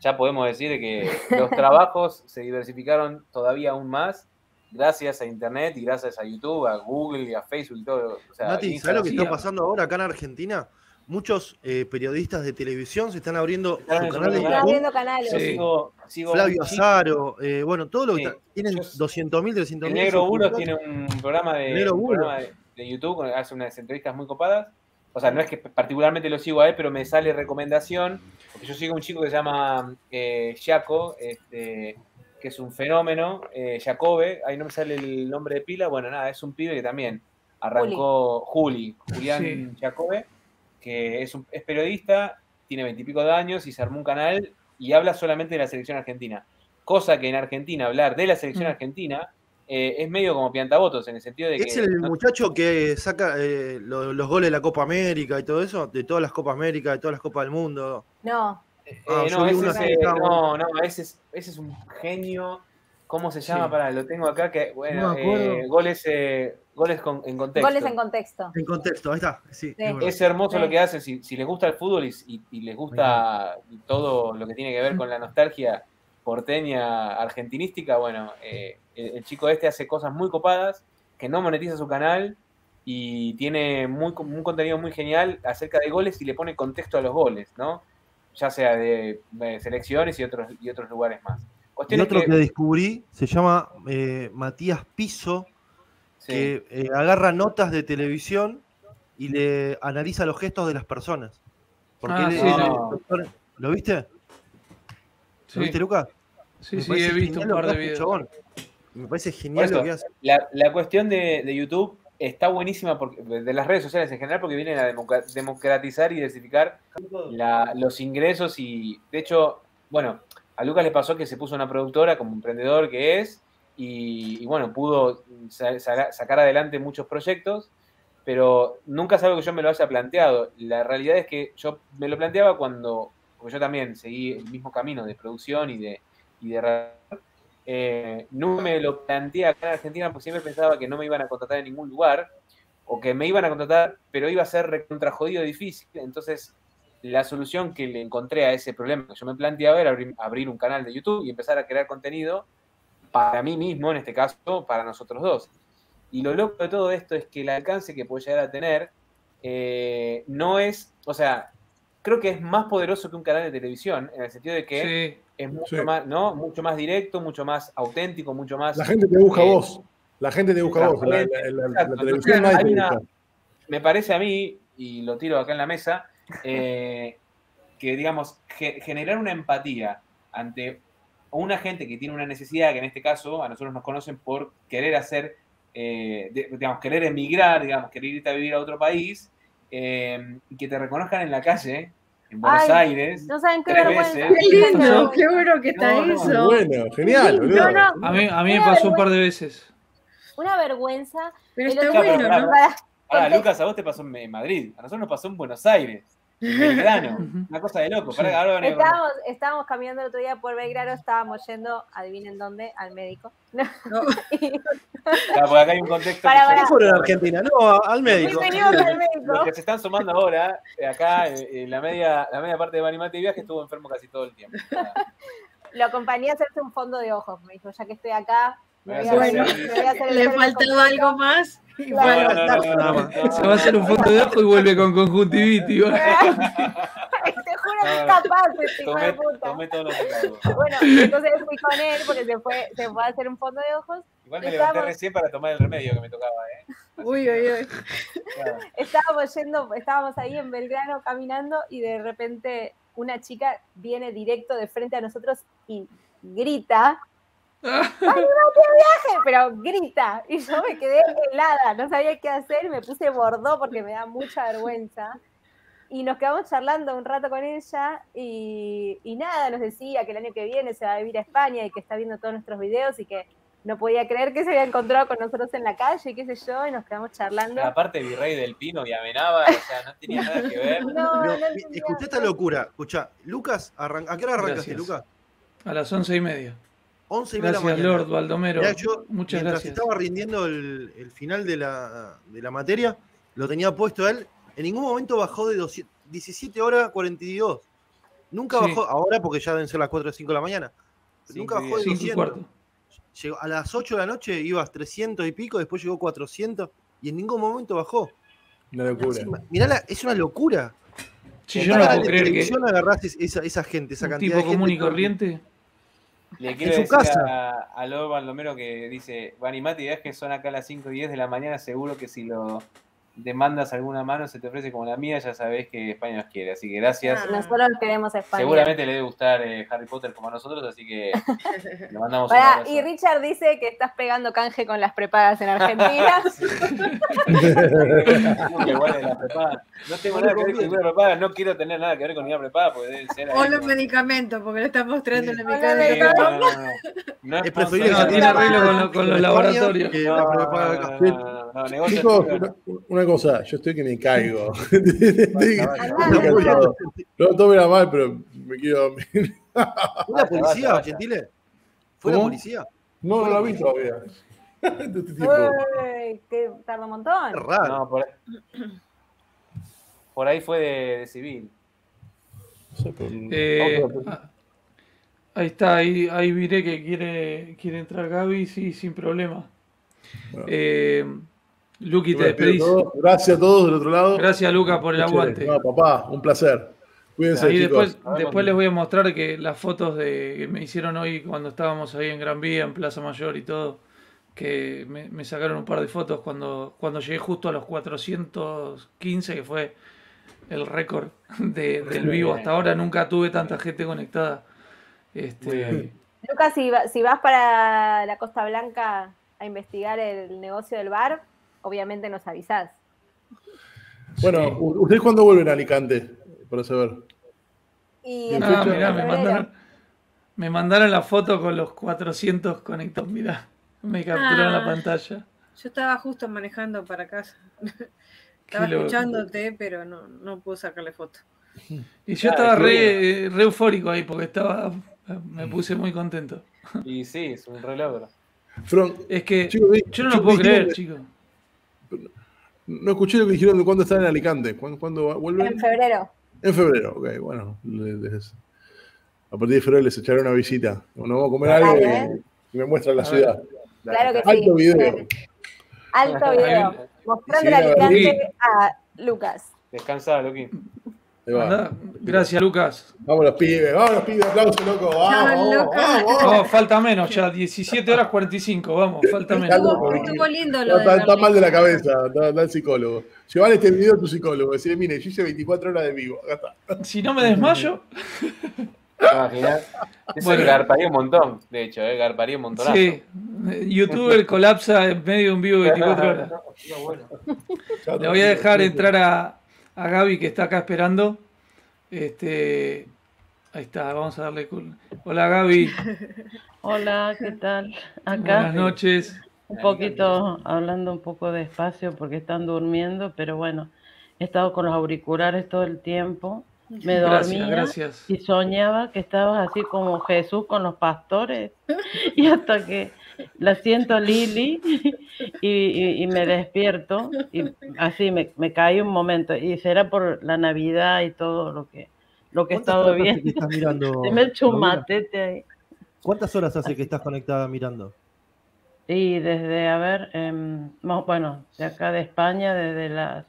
S5: Ya podemos decir que los trabajos se diversificaron todavía aún más gracias a Internet y gracias a YouTube, a Google y a Facebook y todo.
S4: O sea, Mati, ¿sabes lo que está pasando ahora acá en Argentina? Muchos eh, periodistas de televisión se están abriendo
S6: su canal de abriendo canales.
S4: Flavio Azaro, eh, bueno, todo lo que tienen 200.000, 300.000.
S5: El Negro Bulo tiene un programa, de, de, YouTube, hace unas entrevistas muy copadas. O sea, no es que particularmente lo sigo a él, pero me sale recomendación, porque yo sigo a un chico que se llama eh, Jaco, este, que es un fenómeno, eh, Jacobe, ahí no me sale el nombre de pila, bueno, nada, es un pibe que también arrancó Juli, Julián Jacobe, que es, un, es periodista, tiene veintipico de años y se armó un canal y habla solamente de la selección argentina. Cosa que en Argentina hablar de la selección mm. argentina eh, es medio como piantabotos en el sentido de que.
S4: ¿Es el muchacho que saca eh, los, los, goles de la Copa América y todo eso? De todas las Copas América, de todas las Copas del mundo.
S6: No.
S5: Ah, no, ese, no, no, ese es, ese es un genio. ¿Cómo se llama? Para, lo tengo acá. Que, bueno, eh, goles, eh, goles en contexto.
S6: Goles en contexto.
S4: En contexto, ahí está. Sí,
S5: Es hermoso lo que hace. Si, si, les gusta el fútbol y, y, les gusta todo lo que tiene que ver con la nostalgia porteña argentinística, bueno, eh, el, chico este hace cosas muy copadas, que no monetiza su canal y tiene muy, un contenido muy genial acerca de goles y le pone contexto a los goles, ¿no? Ya sea de, selecciones y otros, y otros lugares más.
S4: y otro que... descubrí se llama eh, Matías Piso, que eh, agarra notas de televisión y le analiza los gestos de las personas. Porque ah, ¿Lo viste? ¿Lo viste, Luca?
S3: Sí, sí, he visto un par de videos.
S4: Me parece genial lo que hace.
S5: La, la cuestión de, de, YouTube está buenísima porque, de las redes sociales en general porque vienen a democratizar y diversificar los ingresos y, de hecho, bueno, a Lucas le pasó que se puso una productora como emprendedor que es y, bueno, pudo sacar adelante muchos proyectos, pero nunca es algo que yo me lo haya planteado. La realidad es que yo me lo planteaba cuando, porque yo también seguí el mismo camino de producción y de, y de eh, no me lo planteé acá en Argentina porque siempre pensaba que no me iban a contratar en ningún lugar o que me iban a contratar, pero iba a ser recontra jodido difícil. Entonces, la solución que le encontré a ese problema que yo me planteaba era abrir, un canal de YouTube y empezar a crear contenido para mí mismo, en este caso, para nosotros dos. Y lo loco de todo esto es que el alcance que puede llegar a tener eh, no es, o sea, creo que es más poderoso que un canal de televisión, en el sentido de que es mucho más, ¿no? Mucho más directo, mucho más auténtico, mucho más.
S2: La gente te busca eh, vos. La gente te busca vos. La, televisión
S5: Me parece a mí, y lo tiro acá en la mesa, eh, que digamos, generar una empatía ante una gente que tiene una necesidad, que en este caso a nosotros nos conocen por querer hacer, eh, digamos, querer emigrar, digamos, querer irte a vivir a otro país, eh, y que te reconozcan en la calle, en Buenos Aires.
S6: No saben qué vergüenza.
S1: Qué lindo, qué bueno que está eso.
S2: bueno, genial.
S3: a mí, a mí me pasó un par de veces.
S6: Una vergüenza.
S1: Pero está bueno, ¿no?
S5: Ahora, Lucas, a vos te pasó en Madrid, a nosotros nos pasó en Buenos Aires. Belgrano, una cosa de loco.
S6: estábamos, estábamos, caminando el otro día por Belgrano, estábamos yendo, adivinen dónde, al médico. No.
S5: claro, porque acá hay un contexto.
S4: Para, para. en Argentina, no, al médico.
S5: Los que se están sumando ahora, eh, acá en la media, la media parte de Manimate y Viaje estuvo enfermo casi todo el tiempo.
S6: Lo acompañé a hacerse un fondo de ojos, me dijo, ya que estoy acá,
S1: bueno, le faltaba algo más.
S3: Se va a hacer un fondo de ojo y vuelve con conjuntivitis.
S6: Te juro que es capaz, este hijo de puta. bueno, entonces fui con él porque se fue, se fue a hacer un fondo de ojos.
S5: Igual me levanté recién para tomar el remedio que me tocaba, ¿eh?
S1: uy, uy, uy.
S6: Estábamos yendo, estábamos ahí en Belgrano caminando y de repente una chica viene directo de frente a nosotros y grita viaje! Pero grita. Y yo me quedé helada, no sabía qué hacer, me puse bordó porque me da mucha vergüenza. Y nos quedamos charlando un rato con ella y, nada, nos decía que el año que viene se va a vivir a España y que está viendo todos nuestros videos y que no podía creer que se había encontrado con nosotros en la calle, qué sé yo, y nos quedamos charlando.
S5: Aparte, Virrey del Pino y Amenaba, o sea, no tenía nada que ver.
S4: No, no, escuché esta locura. Escucha, Lucas, ¿a qué hora arrancaste, Lucas?
S3: A las once y media.
S4: 11 y
S3: gracias,
S4: media
S3: Lord Baldomero. Muchas
S4: gracias. estaba rindiendo el, final de la, de la, materia, lo tenía puesto él. En ningún momento bajó de 17 horas 42. Nunca bajó, ahora porque ya deben ser las 4 o 5 de la mañana. nunca bajó de 200. Llegó, a las 8 de la noche ibas 300 y pico, después llegó 400 y en ningún momento bajó.
S2: Una locura.
S4: Mirá, es una locura.
S3: Si yo no puedo creer que.
S4: agarrás esa, esa gente, esa cantidad
S3: tipo común y corriente.
S5: Le quiero decir A, a Lord Baldomero que dice, Van y Mati, es que son acá a las 5 y 10 de la mañana, seguro que si lo demandas alguna mano, se te ofrece como la mía, ya sabés que España nos quiere. Así que gracias.
S6: Ah, nosotros queremos España.
S5: Seguramente le debe gustar eh, Harry Potter como a nosotros, así que le mandamos
S6: un Y Richard dice que estás pegando canje con las prepagas en Argentina.
S5: no tengo nada que ver con ninguna prepaga, no quiero tener nada que ver con ninguna prepaga porque deben ser.
S1: O los medicamentos, porque lo está mostrando en el medicamento.
S3: No, es preferible que tiene arreglo con, los laboratorios.
S2: Chicos, una cosa, yo estoy que me caigo. no tomen a mal, pero me quiero
S4: ¿Fue la policía, Gentile? ¿Fue la policía?
S2: No, no la vi todavía.
S6: Uy, que tarda un montón.
S5: raro. por, ahí, fue de, civil.
S3: Eh, ah, ahí está, ahí, ahí viré que quiere, quiere entrar Gaby, sí, sin problema. Eh, Luqui, te despedís.
S2: Gracias a todos del otro lado.
S3: Gracias, Luca, por el aguante.
S2: No, papá, un placer. Cuídense,
S3: ahí después, después les voy a mostrar que las fotos de, que me hicieron hoy cuando estábamos ahí en Gran Vía, en Plaza Mayor y todo, que me, sacaron un par de fotos cuando, cuando llegué justo a los 415, que fue el récord del vivo hasta ahora. Nunca tuve tanta gente conectada Este...
S6: Lucas, si, si vas para la Costa Blanca a investigar el negocio del bar, obviamente nos avisás.
S2: Bueno, ¿ustedes cuándo vuelven a Alicante? Para saber.
S3: Y ah, mirá, me mandaron, me mandaron la foto con los 400 conectados. Mirá, me capturaron la ah. pantalla.
S1: Yo estaba justo manejando para casa. estaba escuchándote, pero no, no pude sacarle foto.
S3: Y yo estaba re, eufórico ahí porque estaba, me puse muy contento.
S5: Y sí, es un reloj.
S3: Es que yo no lo puedo creer, chicos.
S2: No escuché lo que dijeron de cuándo están en Alicante. ¿Cuándo, vuelven?
S6: En febrero.
S2: En febrero, ok, bueno. a partir de febrero les echaré una visita. Nos vamos a comer algo y, me muestran la ciudad.
S6: Claro que Alto video. Alto video. Mostrando Alicante a Lucas.
S5: Descansa, Luqui.
S3: Gracias, Lucas.
S2: Vamos los pibes, vamos los pibes, aplauso, loco. Vamos,
S3: vamos, vamos. falta menos ya, 17 horas 45, vamos, falta menos.
S1: Estuvo, lindo lo
S2: está, está, mal de la cabeza, está, el psicólogo. Llevar este video a tu psicólogo, decirle, mire, yo hice 24 horas de vivo, acá
S3: está. Si no me desmayo.
S5: Imaginar. Bueno. garparía un montón, de hecho, ¿eh? garparía un montón.
S3: Sí, youtuber colapsa en medio de un vivo de 24 horas. Le voy a dejar entrar a, a Gaby que está acá esperando. Este, ahí está, vamos a darle. Hola Gaby.
S7: Hola, ¿qué tal?
S3: Acá. Buenas noches.
S7: Un poquito hablando un poco despacio porque están durmiendo, pero bueno, he estado con los auriculares todo el tiempo. Me dormía gracias. y soñaba que estabas así como Jesús con los pastores y hasta que la siento Lili y, me despierto y así me, me caí un momento y será por la Navidad y todo lo que lo que he estado viendo.
S4: Estás mirando,
S7: Se me echó un matete ahí.
S4: ¿Cuántas horas hace que estás conectada mirando?
S7: Y desde, a ver, eh, bueno, de acá de España, desde las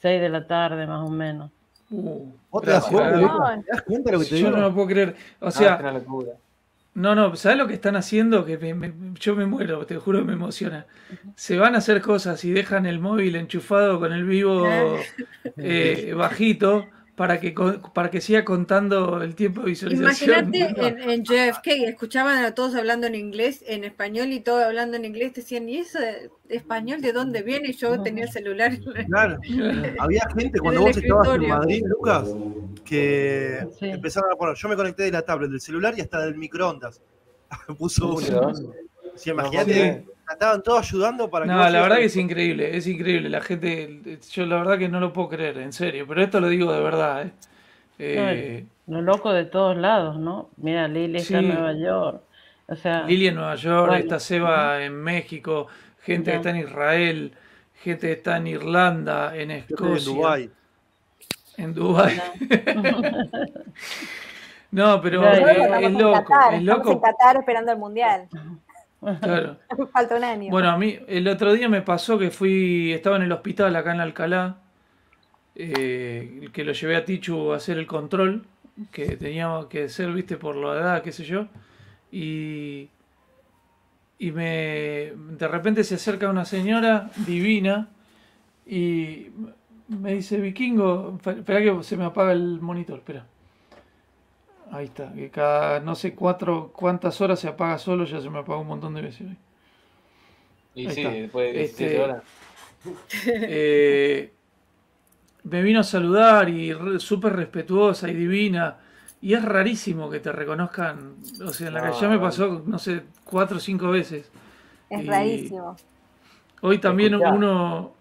S7: 6 de la tarde más o menos.
S3: Uh, ¿Te das cuenta, de lo que te digo? Yo no lo puedo creer. O sea, ah, no, no, ¿sabes lo que están haciendo? Que yo me muero, te juro que me emociona. Se van a hacer cosas y dejan el móvil enchufado con el vivo eh, bajito para que, para que siga contando el tiempo de visualización.
S1: Imagínate en, en, JFK, escuchaban a todos hablando en inglés, en español y todos hablando en inglés, decían, ¿y eso de español de dónde viene? Y yo tenía el celular.
S4: Claro, había gente cuando vos estabas en Madrid, Lucas, que empezaron a poner, yo me conecté de la tablet, del celular y hasta del microondas. Puso uno. Sí, imagínate estaban todos ayudando para
S3: que. No, la verdad que es increíble, es increíble. La gente, yo la verdad que no lo puedo creer, en serio, pero esto lo digo de verdad. ¿eh?
S7: Eh, lo loco de todos lados, ¿no? Mira, Lili está en Nueva York. O sea,
S3: Lili en Nueva York, está Seba en México, gente que está en Israel, gente que está en Irlanda, en Escocia. En Dubái. En Dubái. No, pero es, loco. Es loco. Estamos
S6: en Qatar esperando el mundial.
S3: Claro.
S6: Falta un año.
S3: Bueno, a mí el otro día me pasó que fui, estaba en el hospital acá en Alcalá, eh, que lo llevé a Tichu a hacer el control, que teníamos que hacer, viste, por la edad, qué sé yo, y, y me, de repente se acerca una señora divina y me dice, vikingo, espera que se me apaga el monitor, espera. Ahí está, que cada no sé cuatro, cuántas horas se apaga solo, ya se me apagó un montón de veces hoy.
S5: Y sí, después de este, horas.
S3: Eh, me vino a saludar y súper respetuosa y divina. Y es rarísimo que te reconozcan. O sea, en la calle ya me pasó, no sé, cuatro o cinco veces.
S6: Es rarísimo.
S3: Hoy también uno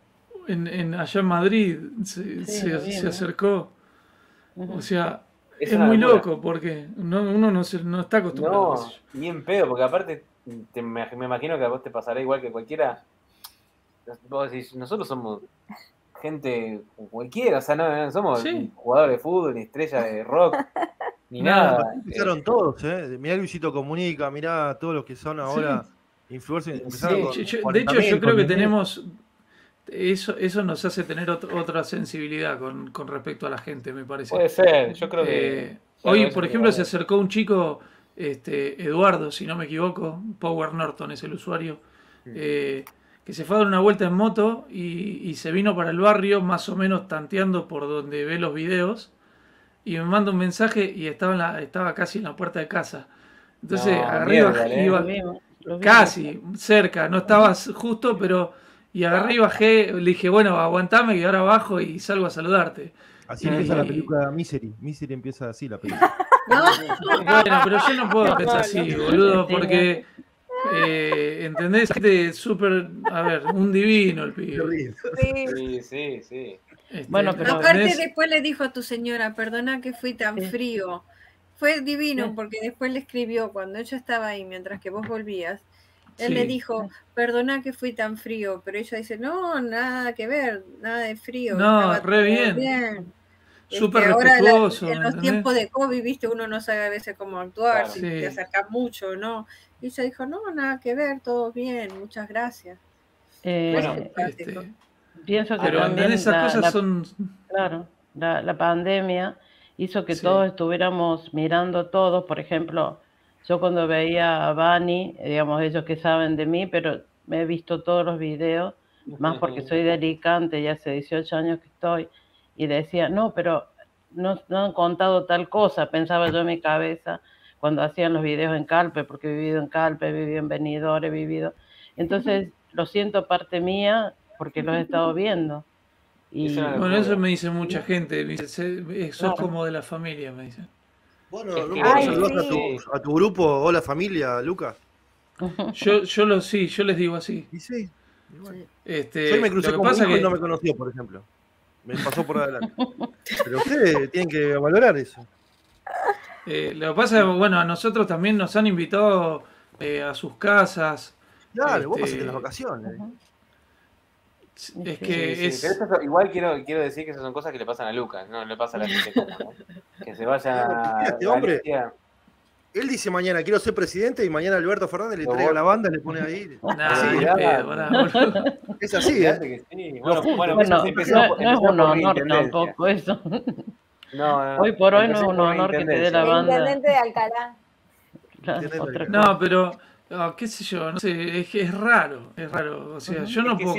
S3: en, en, allá en Madrid se, se, acercó. O sea, es, muy loco porque uno no, se, no está acostumbrado.
S5: No, ni en pedo, porque aparte me, imagino que a vos te pasará igual que cualquiera. Vos decís, nosotros somos gente cualquiera, o sea, no, somos jugadores de fútbol, ni estrella de rock, ni nada.
S4: Empezaron todos, ¿eh? Mirá Luisito Comunica, mirá todos los que son ahora influencers.
S3: de hecho, yo creo que tenemos eso, eso nos hace tener otra sensibilidad con, respecto a la gente, me parece.
S5: Puede ser, yo creo que...
S3: Eh, hoy, por ejemplo, se acercó un chico, este, Eduardo, si no me equivoco, Power Norton es el usuario, eh, que se fue a dar una vuelta en moto y, se vino para el barrio, más o menos tanteando por donde ve los videos, y me manda un mensaje y estaba, estaba casi en la puerta de casa. Entonces, arriba iba casi, cerca, no estabas justo, pero. Y agarré y bajé, le dije, bueno, aguantame que ahora bajo y salgo a saludarte.
S4: Así empieza la película Misery. Misery empieza así la película.
S3: bueno, pero yo no puedo empezar así, boludo, porque. Eh, ¿Entendés? Gente súper. A ver, un divino el pibe.
S5: Sí, sí, sí.
S1: Este, bueno, pero Aparte, después le dijo a tu señora, perdona que fui tan frío. Fue divino porque después le escribió cuando ella estaba ahí mientras que vos volvías. Él le dijo, perdona que fui tan frío, pero ella dice, no, nada que ver, nada de frío.
S3: No, re bien. Súper este, respetuoso.
S1: en los tiempos de COVID, viste, uno no sabe a veces cómo actuar, si te acercas mucho, ¿no? Y ella dijo, no, nada que ver, todo bien, muchas gracias.
S7: Eh, bueno, este, pienso que también
S3: esas cosas son...
S7: Claro, la, pandemia hizo que todos estuviéramos mirando todos, por ejemplo, yo cuando veía a Bani, digamos, ellos que saben de mí, pero me he visto todos los videos, más porque soy de Alicante, ya hace 18 años que estoy, y decía, no, pero no, no han contado tal cosa, pensaba yo en mi cabeza, cuando hacían los videos en Calpe, porque he vivido en Calpe, he vivido en Benidorm, he vivido. Entonces, lo siento parte mía porque lo he estado viendo.
S3: Y... Bueno, eso me dice mucha gente, me dice, sos como de la familia, me dicen.
S4: Bueno, Lucas, a, tu, a tu grupo, hola familia, Lucas.
S3: Yo, yo lo sí, yo les digo así.
S4: Y sí, Este, yo me crucé con pasa que... y no me conoció, por ejemplo. Me pasó por adelante. Pero ustedes tienen que valorar eso.
S3: Eh, lo que pasa es que, bueno, a nosotros también nos han invitado eh, a sus casas.
S4: Claro, vos pasaste las vacaciones.
S3: Es que es...
S5: igual quiero, quiero decir que esas son cosas que le pasan a Lucas, no le pasa a la gente Que se vaya.
S4: este hombre, él dice mañana quiero ser presidente y mañana Alberto Fernández le trae a la banda y le pone ahí. es así, ¿eh?
S7: Bueno, bueno, no, no, es un honor tampoco eso. No, hoy por hoy no es un honor que te dé la banda.
S6: Intendente de Alcalá.
S3: no, pero qué sé yo, no sé, es, es raro, es raro. O sea, yo no puedo.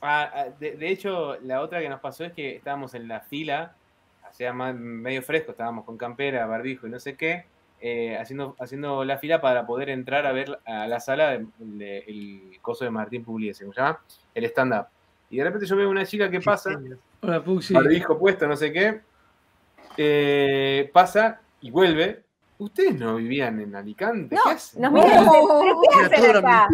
S5: Ah, ah, de, hecho, la otra que nos pasó es que estábamos en la fila, hacía medio fresco, estábamos con campera, barbijo y no sé qué, eh, haciendo, haciendo la fila para poder entrar a ver a la sala del el coso de Martín Pugliese, ¿cómo se llama? El stand-up. Y de repente yo veo una chica que pasa, barbijo puesto, no sé qué, eh, pasa y vuelve. Ustedes no vivían en Alicante.
S6: No, ¿Qué hacen? Nos miran, ¿pero qué hacen acá?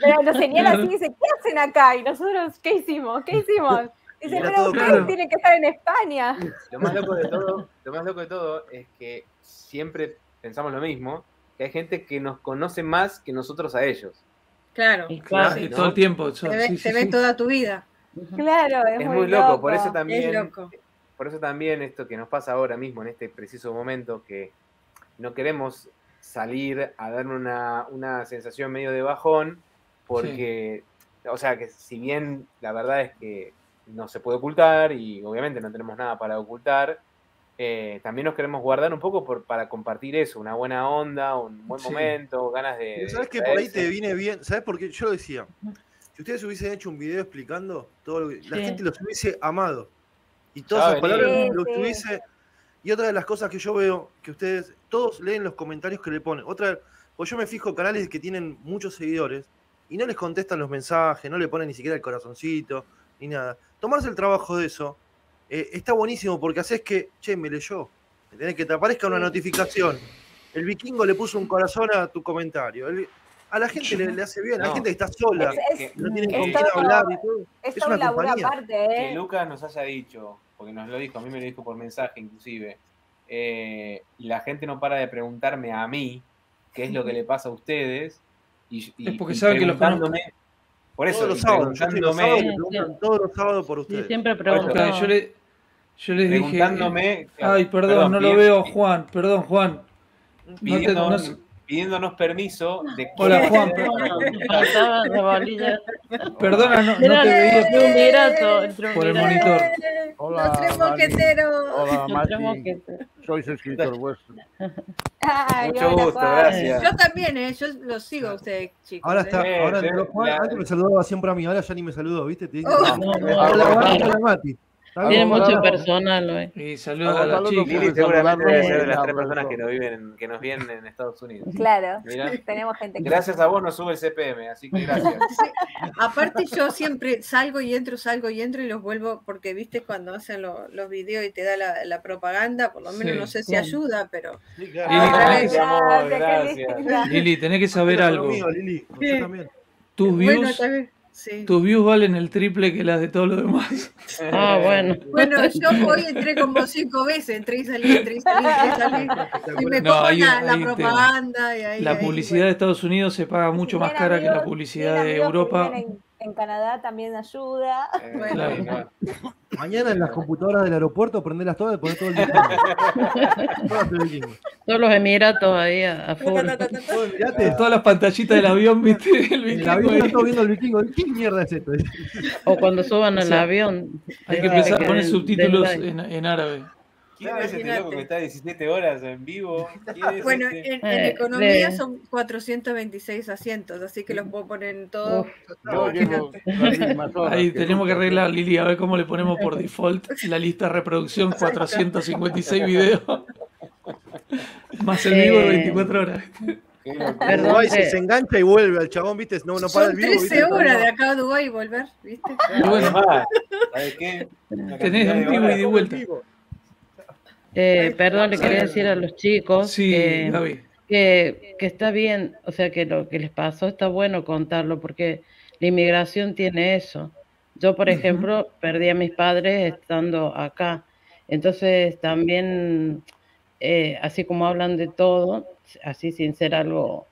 S6: Pero nos señala así y dice, ¿qué hacen acá? Y nosotros, ¿qué hicimos? ¿Qué hicimos? Dice, pero ustedes tienen que estar en España.
S5: Lo más loco de todo, lo más loco de todo es que siempre pensamos lo mismo, que hay gente que nos conoce más que nosotros a ellos.
S1: Claro,
S3: claro. todo el tiempo.
S1: Se ve, toda tu vida.
S6: Claro, es,
S5: muy, loco. Por eso también, por eso también esto que nos pasa ahora mismo en este preciso momento, que no queremos salir a dar una, una sensación medio de bajón, porque, o sea, que si bien la verdad es que no se puede ocultar y obviamente no tenemos nada para ocultar, eh, también nos queremos guardar un poco por, para compartir eso, una buena onda, un buen momento, ganas de...
S4: ¿Sabes que por ahí te viene bien? ¿Sabes por qué? Yo lo decía, si ustedes hubiesen hecho un video explicando todo lo que. La gente los hubiese amado. Y todas esas palabras lo hubiese. Y otra de las cosas que yo veo, que ustedes, todos leen los comentarios que le ponen. Otra, pues yo me fijo canales que tienen muchos seguidores y no les contestan los mensajes, no le ponen ni siquiera el corazoncito, ni nada. Tomarse el trabajo de eso eh, está buenísimo porque haces que, che, me leyó. Que te aparezca una notificación. El vikingo le puso un corazón a tu comentario. A la gente le, hace bien, a la gente que está sola, no tiene con quién hablar y todo.
S6: Es, es una compañía. Parte,
S5: ¿eh? Que Lucas nos haya dicho, porque nos lo dijo, a mí me lo dijo por mensaje inclusive, eh, y la gente no para de preguntarme a mí qué es lo que le pasa a ustedes. Y,
S3: es porque saben que los
S5: Por eso,
S4: todos los sábados, todos los sábados por ustedes.
S7: siempre preguntan.
S3: Yo, le, yo les dije. Ay, perdón, no lo veo, Juan. Perdón, Juan.
S5: no pidiéndonos permiso de
S3: Hola Juan, perdona, no, no te veía por el monitor.
S1: Hola, los tres moqueteros.
S2: Hola, Mati. Soy escritor vuestro.
S5: Ay, Mucho gusto, gracias.
S1: Yo también, ¿eh? yo los sigo a ustedes, chicos.
S4: Ahora está, ¿eh? ahora eh, Juan, antes me saludaba siempre a mí, ahora ya ni me saludo, ¿viste? Te digo, oh. hola, Mati.
S7: Tiene mucho personal hoy.
S3: Y saludos a la chica.
S5: Lili seguramente debe ser de las tres personas que nos, viven, que nos vienen en Estados Unidos.
S6: Claro, tenemos gente
S5: que... Gracias a vos nos sube el CPM, así que gracias.
S1: Aparte yo siempre salgo y entro, salgo y entro y los vuelvo, porque viste cuando hacen los videos y te da la, propaganda, por lo menos no sé si ayuda, pero...
S3: Lili, tenés, gracias. Lili, tenés que saber algo.
S4: Lili, también.
S3: Tus views... Tus views valen el triple que las de todos los demás.
S7: Ah, bueno.
S1: Bueno, yo hoy entré como cinco veces, entré y salí, entré y salí, entré y salí. Y me no, la, propaganda. Y ahí,
S3: la publicidad de Estados Unidos se paga mucho más cara que la publicidad de Europa
S6: en Canadá también ayuda.
S4: Eh, Mañana en las computadoras del aeropuerto prenderlas todas y poner todo el
S7: vikingo. Todos los emiratos ahí a, full.
S3: Todas las pantallitas del avión, viste,
S4: el vikingo. El avión está viendo el vikingo. ¿Qué mierda es esto?
S7: O cuando suban al avión.
S3: Hay que empezar a poner subtítulos en, en árabe.
S5: ¿Quién es este loco que está 17 horas en vivo?
S1: bueno, este? en, en, eh, economía son 426 asientos, así que los puedo poner en todo.
S3: Ahí tenemos que arreglar, Lili, a ver cómo le ponemos por default la lista de reproducción 456 videos. Más el vivo de 24 horas.
S4: Perdón, eh. se engancha y vuelve al chabón, ¿viste? No, no para
S1: el vivo. 13 horas de acá a Dubái y volver, ¿viste?
S3: bueno, ¿sabes qué? Tenés un vivo y de vuelta.
S7: Eh, perdón, le quería decir a los chicos
S3: que,
S7: que, está bien, o sea, que lo que les pasó está bueno contarlo, porque la inmigración tiene eso. Yo, por ejemplo, perdí a mis padres estando acá. Entonces, también, eh, así como hablan de todo, así sin ser algo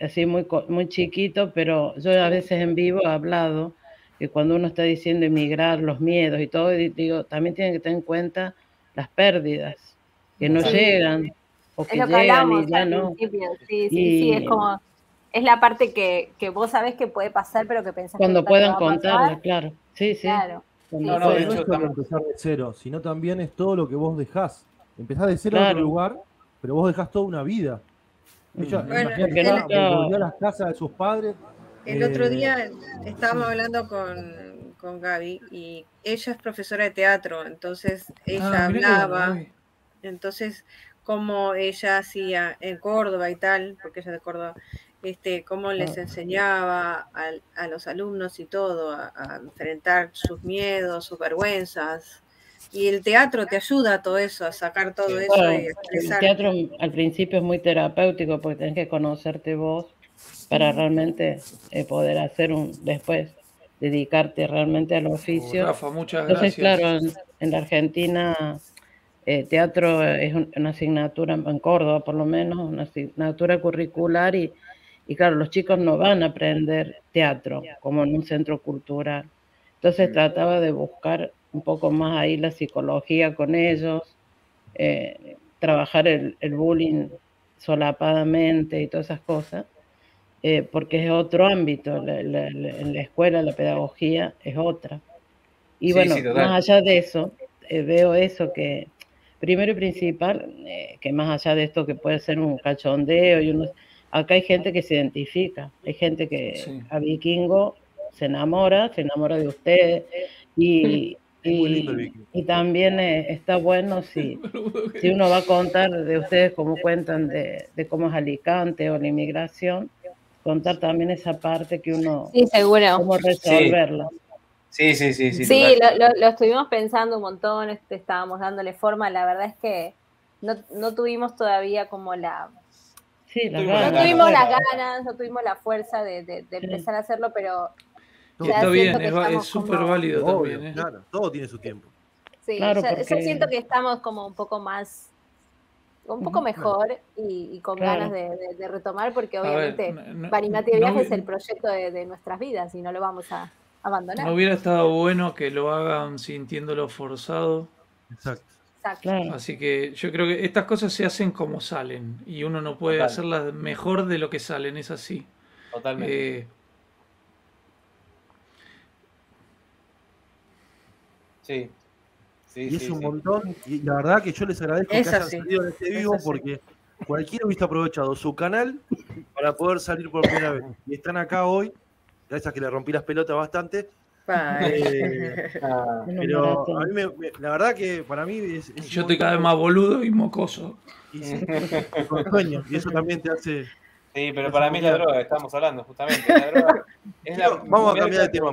S7: así muy, muy chiquito, pero yo a veces en vivo he hablado que cuando uno está diciendo emigrar, los miedos y todo, digo, también tienen que tener en cuenta las pérdidas que no llegan o que, llegan y ya no.
S6: Sí, sí, sí, es como, es la parte que, que, vos sabés que puede pasar, pero que pensás
S7: Cuando puedan contarla, claro. Sí, sí. Claro.
S4: No, no, de hecho, estamos... empezar de cero, sino también es todo lo que vos dejás. Empezás de cero en otro lugar, pero vos dejás toda una vida. Ella, bueno, volvió a las casas de sus padres.
S1: El otro eh, día estábamos hablando con con Gaby y ella es profesora de teatro, entonces ella ah, hablaba, entonces como ella hacía en Córdoba y tal, porque ella es de Córdoba, este, cómo les ah. enseñaba a, los alumnos y todo a, enfrentar sus miedos, sus vergüenzas. Y el teatro te ayuda a todo eso, a sacar todo eso. y
S7: el teatro al principio es muy terapéutico porque tenés que conocerte vos para realmente eh, poder hacer un después dedicarte realmente al oficio.
S3: Rafa, muchas
S7: Entonces, claro, en, la Argentina eh, teatro es una asignatura, en Córdoba por lo menos, una asignatura curricular y, y claro, los chicos no van a aprender teatro como en un centro cultural. Entonces trataba de buscar un poco más ahí la psicología con ellos, eh, trabajar el, el bullying solapadamente y todas esas cosas. Eh, porque es otro ámbito, en la escuela la pedagogía es otra. Y bueno, más allá de eso, eh, veo eso que, primero y principal, eh, que más allá de esto que puede ser un cachondeo, y uno, acá hay gente que se identifica, hay gente que a vikingo se enamora, se enamora de usted y, y, también está bueno si, si uno va a contar de ustedes como cuentan de, de cómo es Alicante o la inmigración, contar también esa parte que uno...
S6: Sí, seguro.
S7: Cómo resolverla.
S5: Sí, sí, sí. Sí,
S6: sí lo, estuvimos pensando un montón, este, estábamos dándole forma. La verdad es que no, tuvimos todavía como la...
S7: Sí,
S6: no tuvimos las ganas, no tuvimos la fuerza de, empezar a hacerlo, pero...
S3: Está bien, es súper válido también. ¿eh?
S4: Claro, todo tiene su tiempo.
S6: Sí, claro, yo siento que estamos como un poco más un poco mejor y, con ganas de, retomar, porque obviamente ver, Viaje es el proyecto de, nuestras vidas y no lo vamos a abandonar.
S3: No hubiera estado bueno que lo hagan sintiéndolo forzado.
S4: Exacto.
S3: Así que yo creo que estas cosas se hacen como salen y uno no puede hacerlas mejor de lo que salen, es así.
S5: Totalmente. Eh, sí,
S4: y es un montón. Y la verdad que yo les agradezco que hayan salido en este vivo porque cualquiera hubiese aprovechado su canal para poder salir por primera vez. Y están acá hoy, gracias a que le rompí las pelotas bastante, Eh, ah, pero a mí me, la verdad que para mí es,
S3: Yo estoy cada vez más boludo y mocoso.
S4: Y, y eso también te hace
S5: Sí, pero para mí es la droga, estamos hablando justamente.
S4: Vamos a cambiar de tema.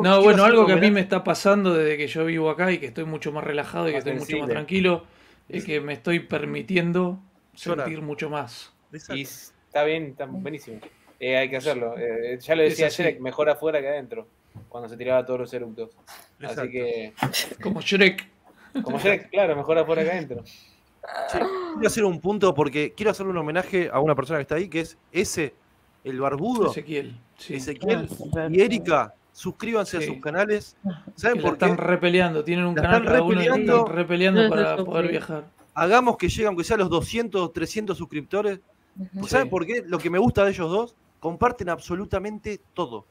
S3: no, bueno, algo que a mí me está pasando desde que yo vivo acá y que estoy mucho más relajado y que estoy mucho más tranquilo, es que me estoy permitiendo sentir mucho más.
S5: Y está bien, está buenísimo. Eh, hay que hacerlo. Eh, ya lo decía Shrek, mejor afuera que adentro, cuando se tiraba todos los eructos. Así que.
S3: Como Shrek.
S5: Como Shrek, claro, mejor afuera que adentro
S4: quiero hacer un punto porque quiero hacerle un homenaje a una persona que está ahí, que es ese, el barbudo.
S3: Ezequiel.
S4: Ezequiel y Erika. Suscríbanse a sus canales. ¿Saben por
S3: qué? Están repeleando, tienen un canal cada uno están repeleando para poder viajar.
S4: Hagamos que lleguen, aunque sea los 200, 300 suscriptores. ¿Saben por qué? Lo que me gusta de ellos dos, comparten absolutamente todo.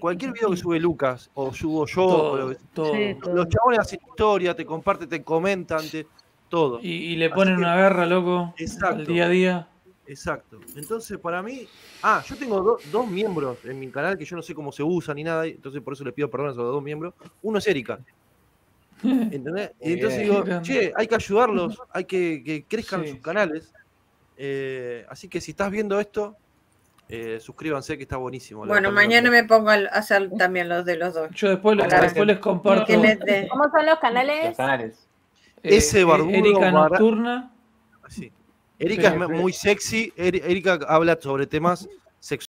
S4: Cualquier video que sube Lucas o subo yo, los chabones hacen historia, te comparten, te comentan, te, todo.
S3: Y, le ponen una garra, loco, al día a día.
S4: Exacto. Entonces, para mí. Ah, yo tengo dos miembros en mi canal que yo no sé cómo se usa ni nada, entonces por eso le pido perdón a los dos miembros. Uno es Erika. ¿Entendés? Y entonces digo, che, hay que ayudarlos, hay que que crezcan sus canales. Eh, así que si estás viendo esto, eh, suscríbanse que está buenísimo.
S1: Bueno, mañana me pongo a hacer también los de los dos.
S3: Yo después, después les comparto.
S6: ¿Cómo son los canales? Los canales.
S4: Ese eh, barbudo.
S3: Erika Nocturna.
S4: Sí. Erika es muy sexy. Erika habla sobre temas